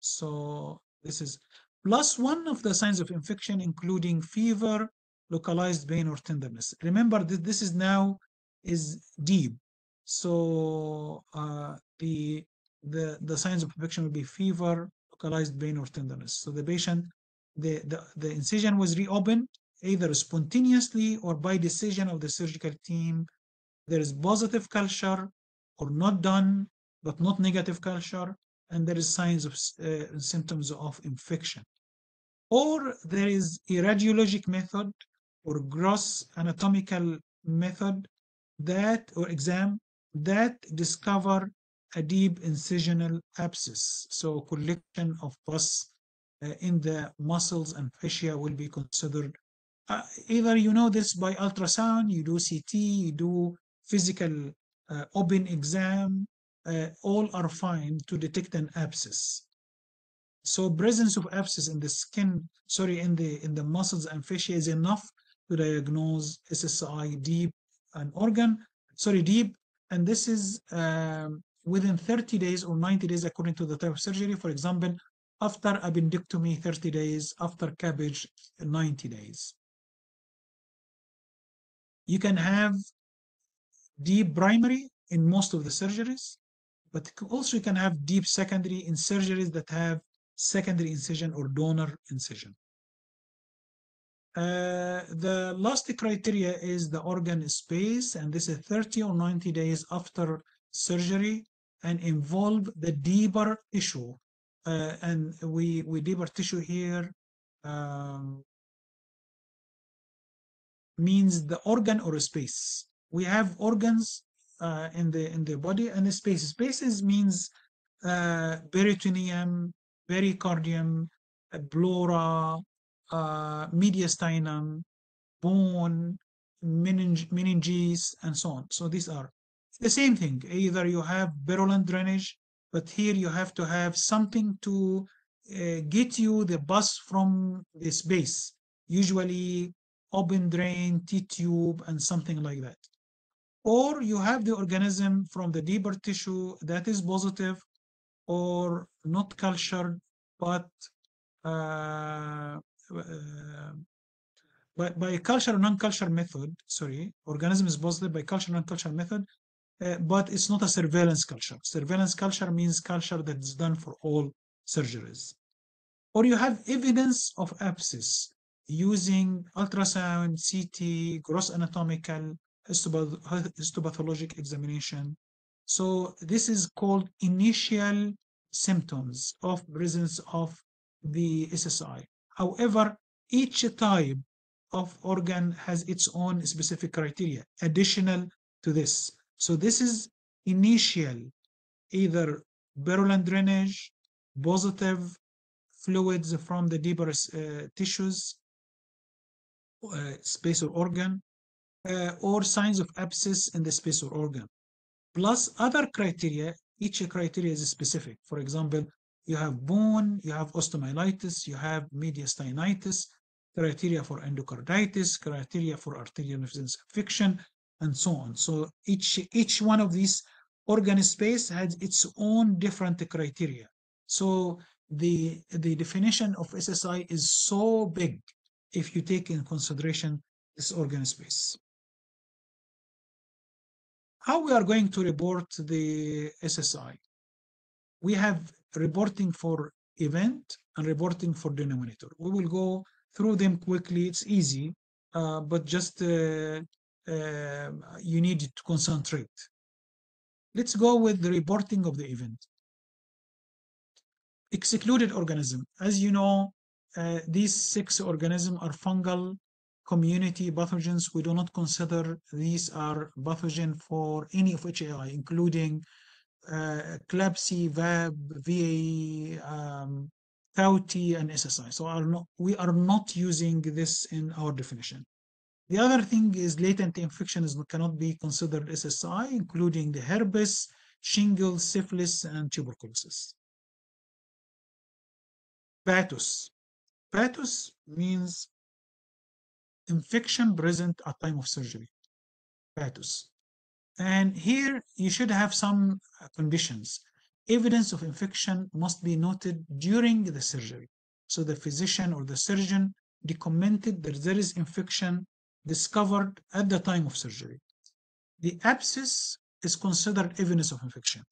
So this is plus one of the signs of infection, including fever, localized pain or tenderness. Remember that this is now is deep. So uh, the the the signs of infection will be fever, localized pain or tenderness. So the patient, the the, the incision was reopened either spontaneously or by decision of the surgical team. There is positive culture or not done, but not negative culture, and there is signs of uh, symptoms of infection. Or there is a radiologic method or gross anatomical method that or exam that discover a deep incisional abscess. So collection of pus uh, in the muscles and fascia will be considered uh, either you know this by ultrasound, you do CT, you do physical uh, open exam, uh, all are fine to detect an abscess. So presence of abscess in the skin, sorry, in the in the muscles and fascia is enough to diagnose SSI deep an organ, sorry, deep, and this is um, within 30 days or 90 days according to the type of surgery. For example, after appendectomy 30 days, after CABG, 90 days. You can have deep primary in most of the surgeries, but also you can have deep secondary in surgeries that have secondary incision or donor incision. Uh, the last criteria is the organ space, and this is 30 or 90 days after surgery and involve the deeper tissue. Uh, and we, we deeper tissue here um, means the organ or space. We have organs uh, in the in the body and the spaces. Spaces means uh, peritoneum, pericardium, pleura, uh, mediastinum, bone, mening meninges, and so on. So these are the same thing. Either you have purulent drainage, but here you have to have something to uh, get you the pus from the space. Usually open drain, T-tube, and something like that. Or you have the organism from the deeper tissue that is positive or not cultured, but uh, uh, by, by culture non-culture method, sorry, organism is positive by culture non-culture method, uh, but it's not a surveillance culture. Surveillance culture means culture that is done for all surgeries. Or you have evidence of abscess using ultrasound, CT, gross anatomical, histopathologic examination. So this is called initial symptoms of presence of the SSI. However, each type of organ has its own specific criteria additional to this. So this is initial, either purulent drainage, positive fluids from the deeper uh, tissues, space or organ, uh, or signs of abscess in the space or organ. Plus other criteria, each criteria is specific. For example, you have bone, you have osteomyelitis, you have mediastinitis, criteria for endocarditis, criteria for arterial infection, and so on. So each, each one of these organ space has its own different criteria. So the, the definition of SSI is so big if you take in consideration this organ space. How we are going to report the SSI? We have reporting for event and reporting for denominator. We will go through them quickly. It's easy, uh, but just uh, uh, you need to concentrate. Let's go with the reporting of the event. Excluded organism. As you know, uh, these six organisms are fungal community pathogens. We do not consider these are pathogen for any of HAI, including uh, CLABSI, VAP, VA, um, CAUTI, and SSI. So are not, we are not using this in our definition. The other thing is latent infections cannot be considered SSI, including the herpes, shingles, syphilis, and tuberculosis. PATOS. PATOS means infection present at time of surgery. PATOS. And here you should have some uh, conditions. Evidence of infection must be noted during the surgery. So the physician or the surgeon documented that there is infection discovered at the time of surgery. The abscess is considered evidence of infection.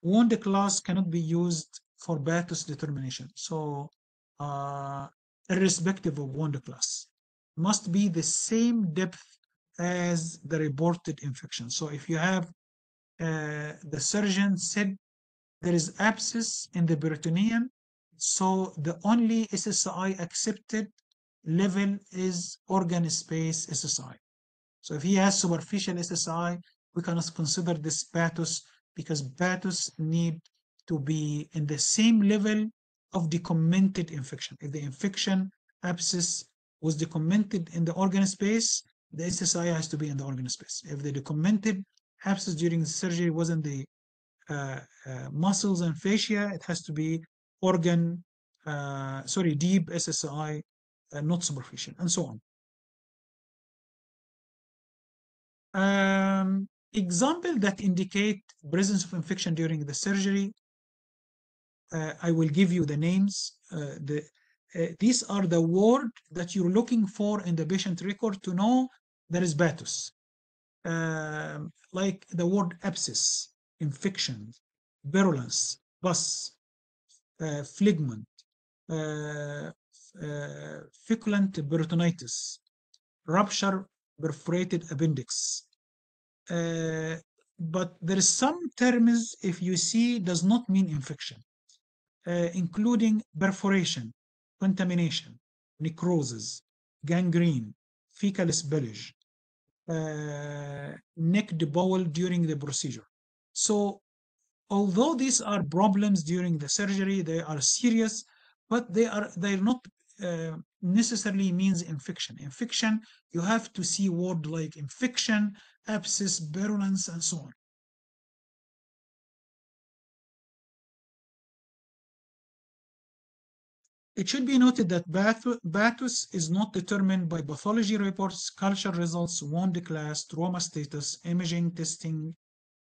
Wound class cannot be used for PATOS determination. So, uh, irrespective of wound class, must be the same depth as the reported infection. So, if you have uh, the surgeon said there is abscess in the peritoneum, so the only SSI accepted level is organ space SSI. So if he has superficial SSI, we cannot consider this PATOS because PATOS need to be in the same level of documented infection. If the infection abscess was documented in the organ space, the SSI has to be in the organ space. If the documented abscess during the surgery wasn't the uh, uh, muscles and fascia, it has to be organ, uh, sorry, deep SSI, uh, not superficial, and so on. Um, example that indicate presence of infection during the surgery. Uh, I will give you the names. Uh, the, uh, these are the word that you're looking for in the patient record to know there is PATOS. Um, like the word abscess, infection, purulence, pus, uh, uh, uh, feculent peritonitis, rupture perforated appendix. Uh, but there is some terms, if you see, does not mean infection, including perforation, contamination, necrosis, gangrene, fecal spillage, uh, necked bowel during the procedure. So, although these are problems during the surgery, they are serious, but they are they're not uh, necessarily means infection. Infection, you have to see word like infection, abscess, purulence, and so on. It should be noted that PATOS is not determined by pathology reports, culture results, wound class, trauma status, imaging testing,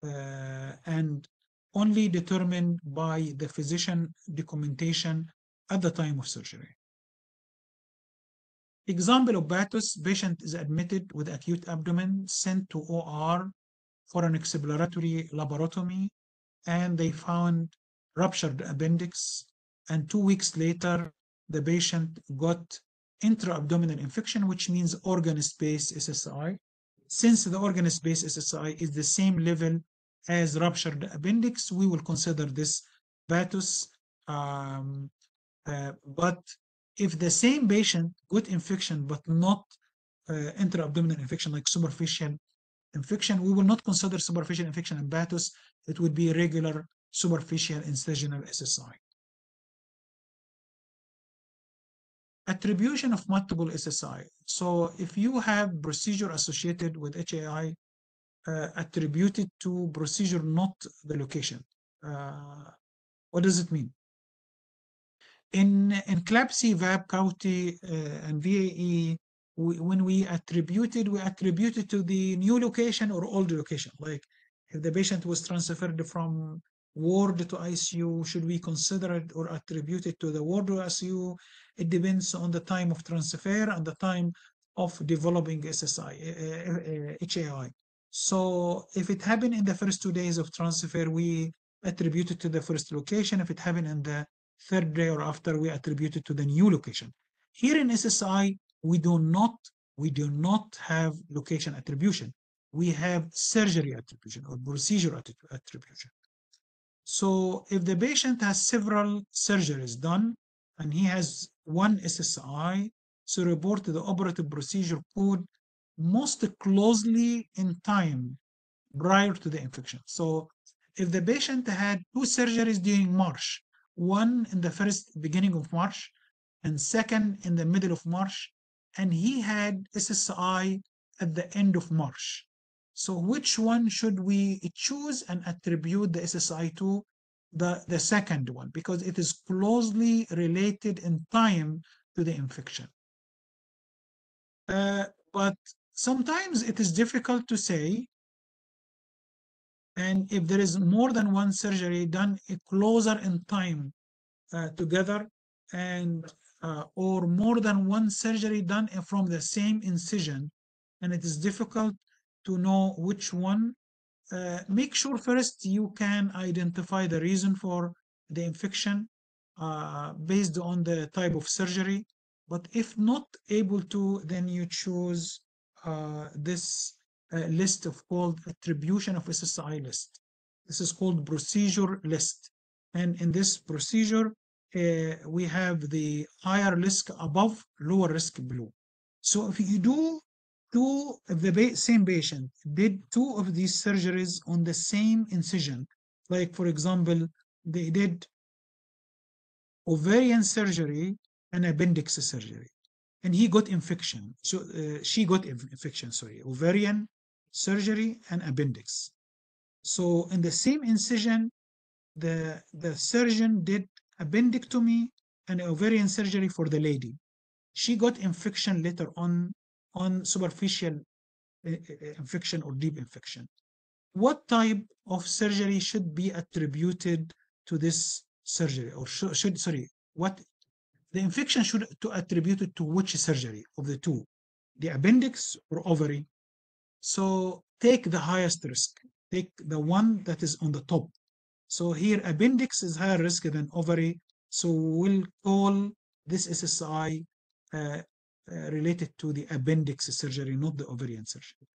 uh, and only determined by the physician documentation at the time of surgery. Example of PATOS, patient is admitted with acute abdomen, sent to OR for an exploratory laparotomy, and they found ruptured appendix. And two weeks later, the patient got intra-abdominal infection, which means organ space SSI. Since the organ space SSI is the same level as ruptured appendix, we will consider this PATOS. Um, uh, but if the same patient got infection but not uh, intra-abdominal infection like superficial infection, we will not consider superficial infection in PATOS. It would be regular superficial incisional SSI. Attribution of multiple SSI. So if you have procedure associated with HAI uh, attributed to procedure, not the location, uh, what does it mean? In, in CLABSI, VAP, CAUTI, uh, and VAE, we, when we attributed, we attributed to the new location or old location. Like if the patient was transferred from ward to ICU, should we consider it or attribute it to the ward to ICU? It depends on the time of transfer and the time of developing SSI, uh, uh, HAI. So if it happened in the first two days of transfer, we attribute it to the first location. If it happened in the third day or after, we attribute it to the new location. Here in SSI, we do not we do not have location attribution. We have surgery attribution or procedure attribution. So if the patient has several surgeries done and he has one SSI, so report the operative procedure code most closely in time prior to the infection. So if the patient had two surgeries during March, one in the first beginning of March and second in the middle of March, and he had SSI at the end of March. So which one should we choose and attribute the SSI to? The, the second one, because it is closely related in time to the infection. Uh, but sometimes it is difficult to say. And if there is more than one surgery done closer in time uh, together, and uh, or more than one surgery done from the same incision, and it is difficult to know which one, uh, make sure first you can identify the reason for the infection uh, based on the type of surgery. But if not able to, then you choose uh, this uh, list of called attribution of SSI list. This is called procedure list. And in this procedure, uh, we have the higher risk above, lower risk below. So if you do two of the same patient did two of these surgeries on the same incision, like for example, they did ovarian surgery and appendix surgery, and he got infection. So uh, she got infection, sorry, ovarian surgery and appendix. So in the same incision, the, the surgeon did appendectomy and ovarian surgery for the lady. She got infection later on on superficial uh, infection or deep infection. What type of surgery should be attributed to this surgery or should, should sorry, what the infection should to attribute it to which surgery of the two, the appendix or ovary? So take the highest risk, take the one that is on the top. So here appendix is higher risk than ovary. So we'll call this SSI uh, related to the appendix surgery, not the ovarian surgery.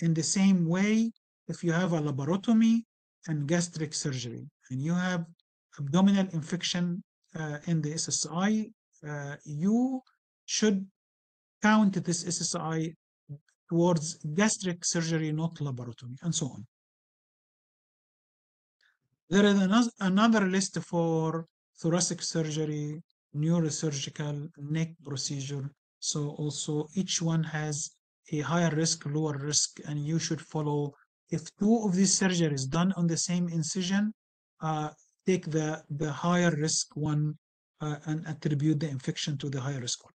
In the same way, if you have a laparotomy and gastric surgery, and you have abdominal infection uh, in the SSI, uh, you should count this SSI towards gastric surgery, not laparotomy, and so on. There is another list for thoracic surgery, neurosurgical, neck procedure, so also each one has a higher risk, lower risk, and you should follow. If two of these surgeries done on the same incision, uh, take the, the higher risk one uh, and attribute the infection to the higher risk one.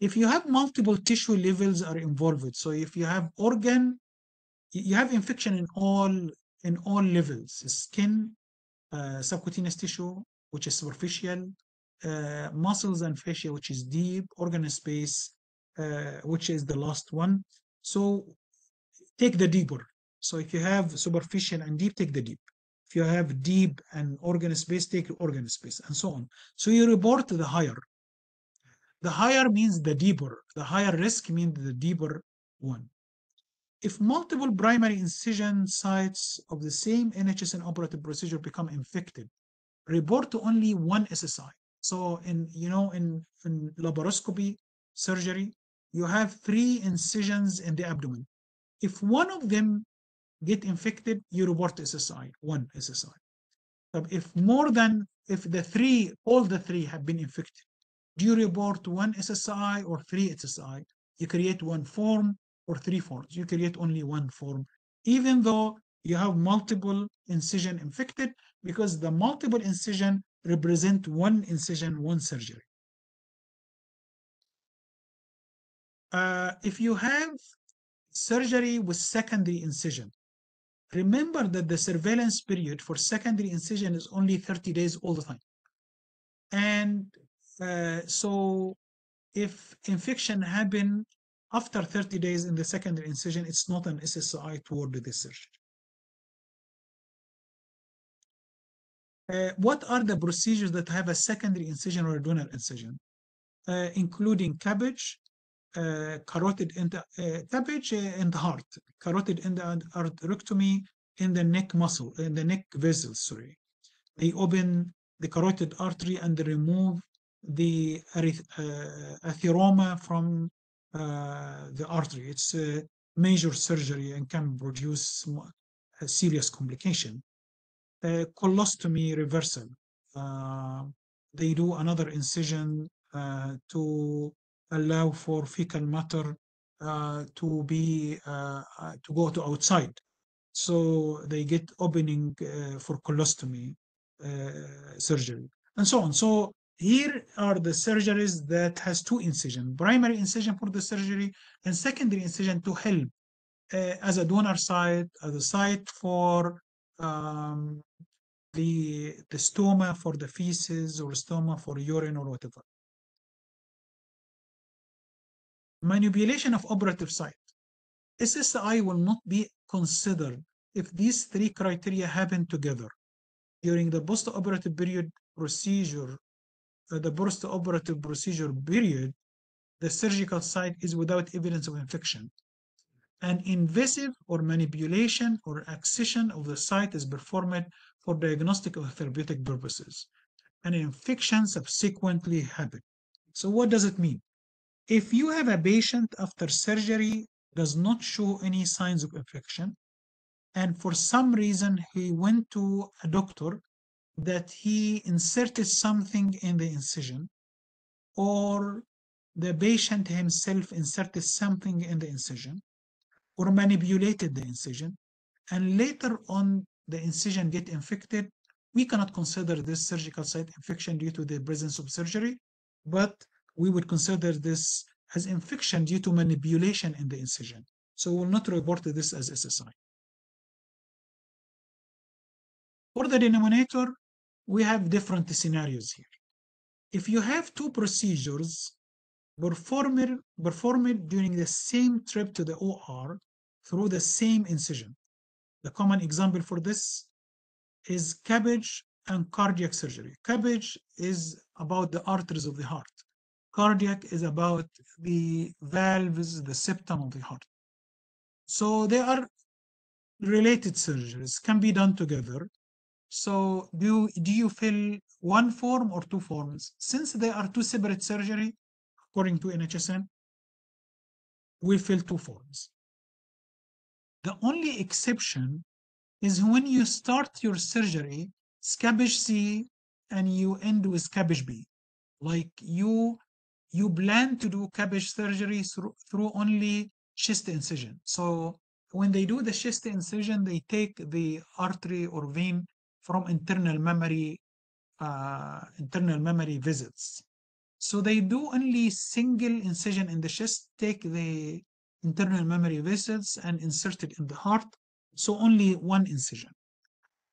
If you have multiple tissue levels are involved, so if you have organ, you have infection in all in all levels, skin, uh, subcutaneous tissue, which is superficial, muscles and fascia, which is deep, organ space, uh, which is the last one. So take the deeper. So if you have superficial and deep, take the deep. If you have deep and organ space, take organ space, and so on. So you report the higher. The higher means the deeper. The higher risk means the deeper one. If multiple primary incision sites of the same NHSN and operative procedure become infected, report to only one SSI. So in you know in, in laparoscopy surgery, you have three incisions in the abdomen. If one of them get infected, you report SSI, one SSI. If more than if the three, all the three have been infected, do you report one SSI or three SSI? You create one form or three forms. You create only one form, even though you have multiple incision infected, because the multiple incision represent one incision, one surgery. Uh, if you have surgery with secondary incision, remember that the surveillance period for secondary incision is only 30 days all the time. And uh, so if infection happen after 30 days in the secondary incision, it's not an SSI toward the surgery. Uh, what are the procedures that have a secondary incision or a donor incision, uh, including CABG, uh, carotid endo, uh, CABG and heart, carotid endarterectomy in the neck muscle, in the neck vessels, sorry. They open the carotid artery and they remove the uh, atheroma from uh, the artery. It's a major surgery and can produce serious complication colostomy reversal. Uh, they do another incision uh, to allow for fecal matter uh, to be to go to outside. So they get opening for colostomy surgery and so on. So here are the surgeries that has two incision primary incision for the surgery and secondary incision to help uh, as a donor site as a site for um, the, the stoma for the feces or stoma for urine or whatever. Manipulation of operative site. SSI will not be considered if these three criteria happen together during the post-operative period procedure, uh, the post-operative procedure period, the surgical site is without evidence of infection. An invasive or manipulation or accession of the site is performed for diagnostic or therapeutic purposes. An infection subsequently happened. So what does it mean? If you have a patient after surgery does not show any signs of infection, and for some reason he went to a doctor that he inserted something in the incision, or the patient himself inserted something in the incision, or manipulated the incision, and later on the incision get infected, we cannot consider this surgical site infection due to the presence of surgery, but we would consider this as infection due to manipulation in the incision. So we will not report this as SSI. For the denominator, we have different scenarios here. If you have two procedures performed, performed during the same trip to the OR through the same incision, the common example for this is CABG and cardiac surgery. CABG is about the arteries of the heart. Cardiac is about the valves, the septum of the heart. So they are related surgeries, can be done together. So do, do you fill one form or two forms? Since they are two separate surgery, according to NHSN, we fill two forms. The only exception is when you start your surgery, CABG C, and you end with CABG B. Like you, you plan to do CABG surgery through, through only chest incision. So when they do the chest incision, they take the artery or vein from internal mammary, uh, internal mammary visits. So they do only single incision in the chest, take the internal mammary vessels and insert it in the heart. So only one incision.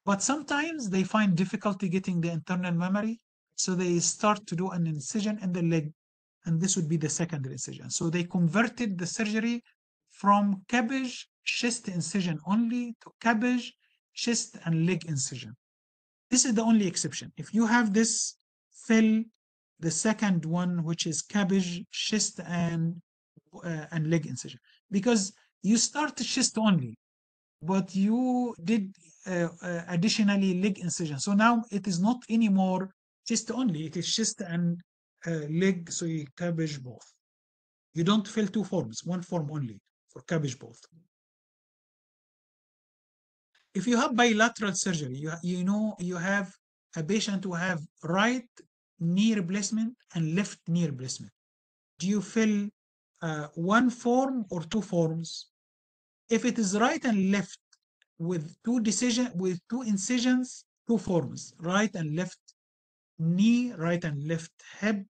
But sometimes they find difficulty getting the internal mammary. So they start to do an incision in the leg. And this would be the second incision. So they converted the surgery from CABG chest incision only to CABG chest and leg incision. This is the only exception. If you have this fill the second one, which is CABG, chest and and leg incision. Because you start chest only but you did uh, uh, additionally leg incision. So now it is not anymore chest only it is chest and uh, leg so you CABG both. You don't fill two forms one form only for CABG both. If you have bilateral surgery you, you know you have a patient who have right knee replacement and left knee replacement. Do you fill uh, one form or two forms. If it is right and left with two decision with two incisions, two forms, right and left knee, right and left hip.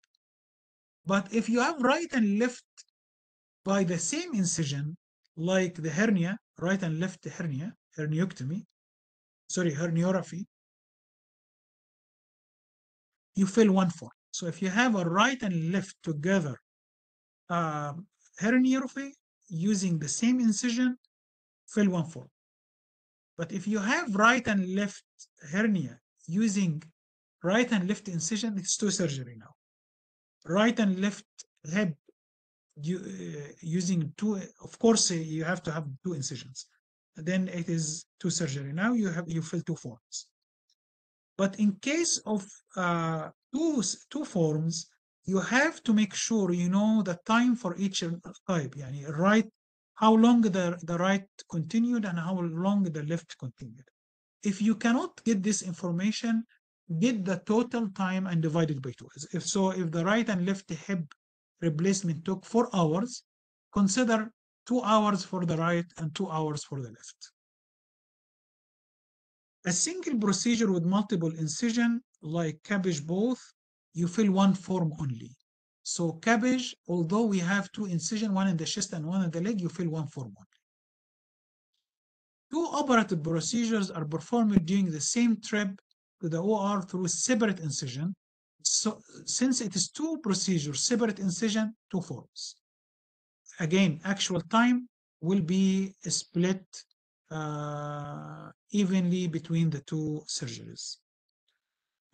But if you have right and left by the same incision, like the hernia, right and left hernia, hernioctomy, sorry, herniorrhaphy, you fill one form. So if you have a right and left together uh, herniorrhaphy using the same incision, fill one form. But if you have right and left hernia using right and left incision, it's two surgery now. Right and left hip you, uh, using two, of course, uh, you have to have two incisions. Then it is two surgery. Now you have you fill two forms. But in case of uh, two two forms, you have to make sure you know the time for each type يعني right how long the, the right continued and how long the left continued. If you cannot get this information get the total time and divide it by two. If so if the right and left hip replacement took four hours consider two hours for the right and two hours for the left. A single procedure with multiple incision like CABG both you fill one form only. So CABG, although we have two incision, one in the chest and one in the leg, you fill one form only. Two operative procedures are performed during the same trip to the OR through separate incision. So since it is two procedures, separate incision, two forms. Again, actual time will be split uh, evenly between the two surgeries.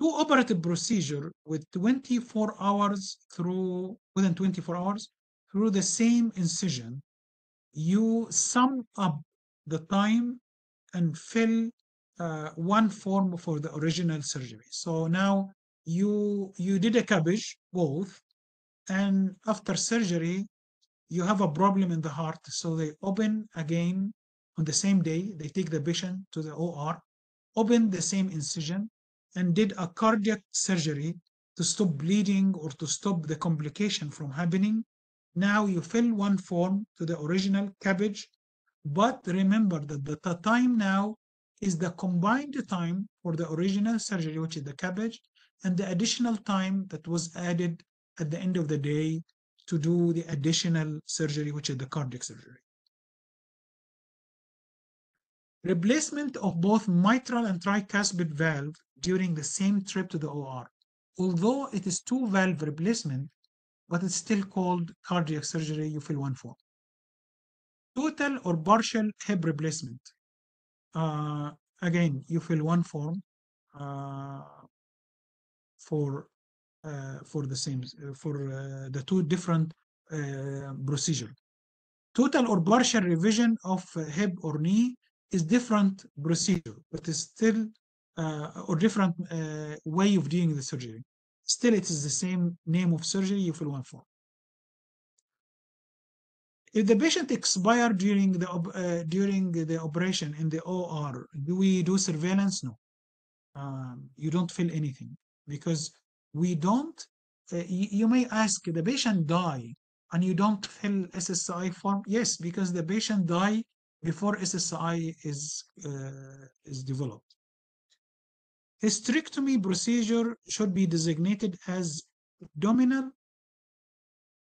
Two operative procedure with 24 hours through within 24 hours through the same incision, you sum up the time and fill uh, one form for the original surgery. So now you you did a CABG both, and after surgery you have a problem in the heart. So they open again on the same day. They take the patient to the OR, open the same incision, and did a cardiac surgery to stop bleeding or to stop the complication from happening. Now you fill one form to the original CABG, but remember that the time now is the combined time for the original surgery, which is the CABG, and the additional time that was added at the end of the day to do the additional surgery, which is the cardiac surgery. Replacement of both mitral and tricuspid valve during the same trip to the OR. Although it is two valve replacement, but it's still called cardiac surgery, you fill one form. Total or partial hip replacement. Uh, again, you fill one form uh, for uh, for the same uh, for uh, the two different uh, procedure. Total or partial revision of hip or knee is different procedure, but is still or different way of doing the surgery. Still, it is the same name of surgery. You fill one form. If the patient expire during the uh, during the operation in the OR, do we do surveillance? No. Um, you don't feel anything because we don't. Uh, you, you may ask the patient die and you don't fill SSI form. Yes, because the patient die before SSI is uh, is developed. Hysterectomy procedure should be designated as abdominal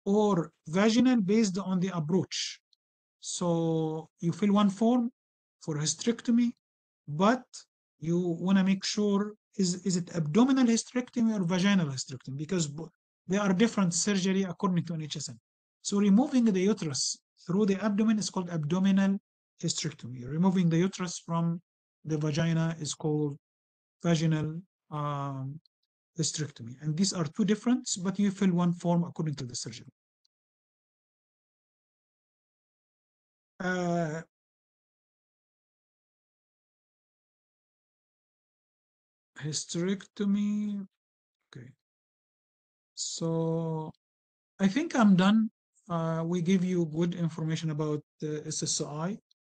or vaginal based on the approach. So you fill one form for hysterectomy, but you want to make sure is, is it abdominal hysterectomy or vaginal hysterectomy because they are different surgery according to NHSN. So removing the uterus through the abdomen is called abdominal hysterectomy. Removing the uterus from the vagina is called vaginal um, hysterectomy. And these are two different, but you fill one form according to the surgeon. Uh, hysterectomy. Okay. So I think I'm done. Uh, we give you good information about the SSI.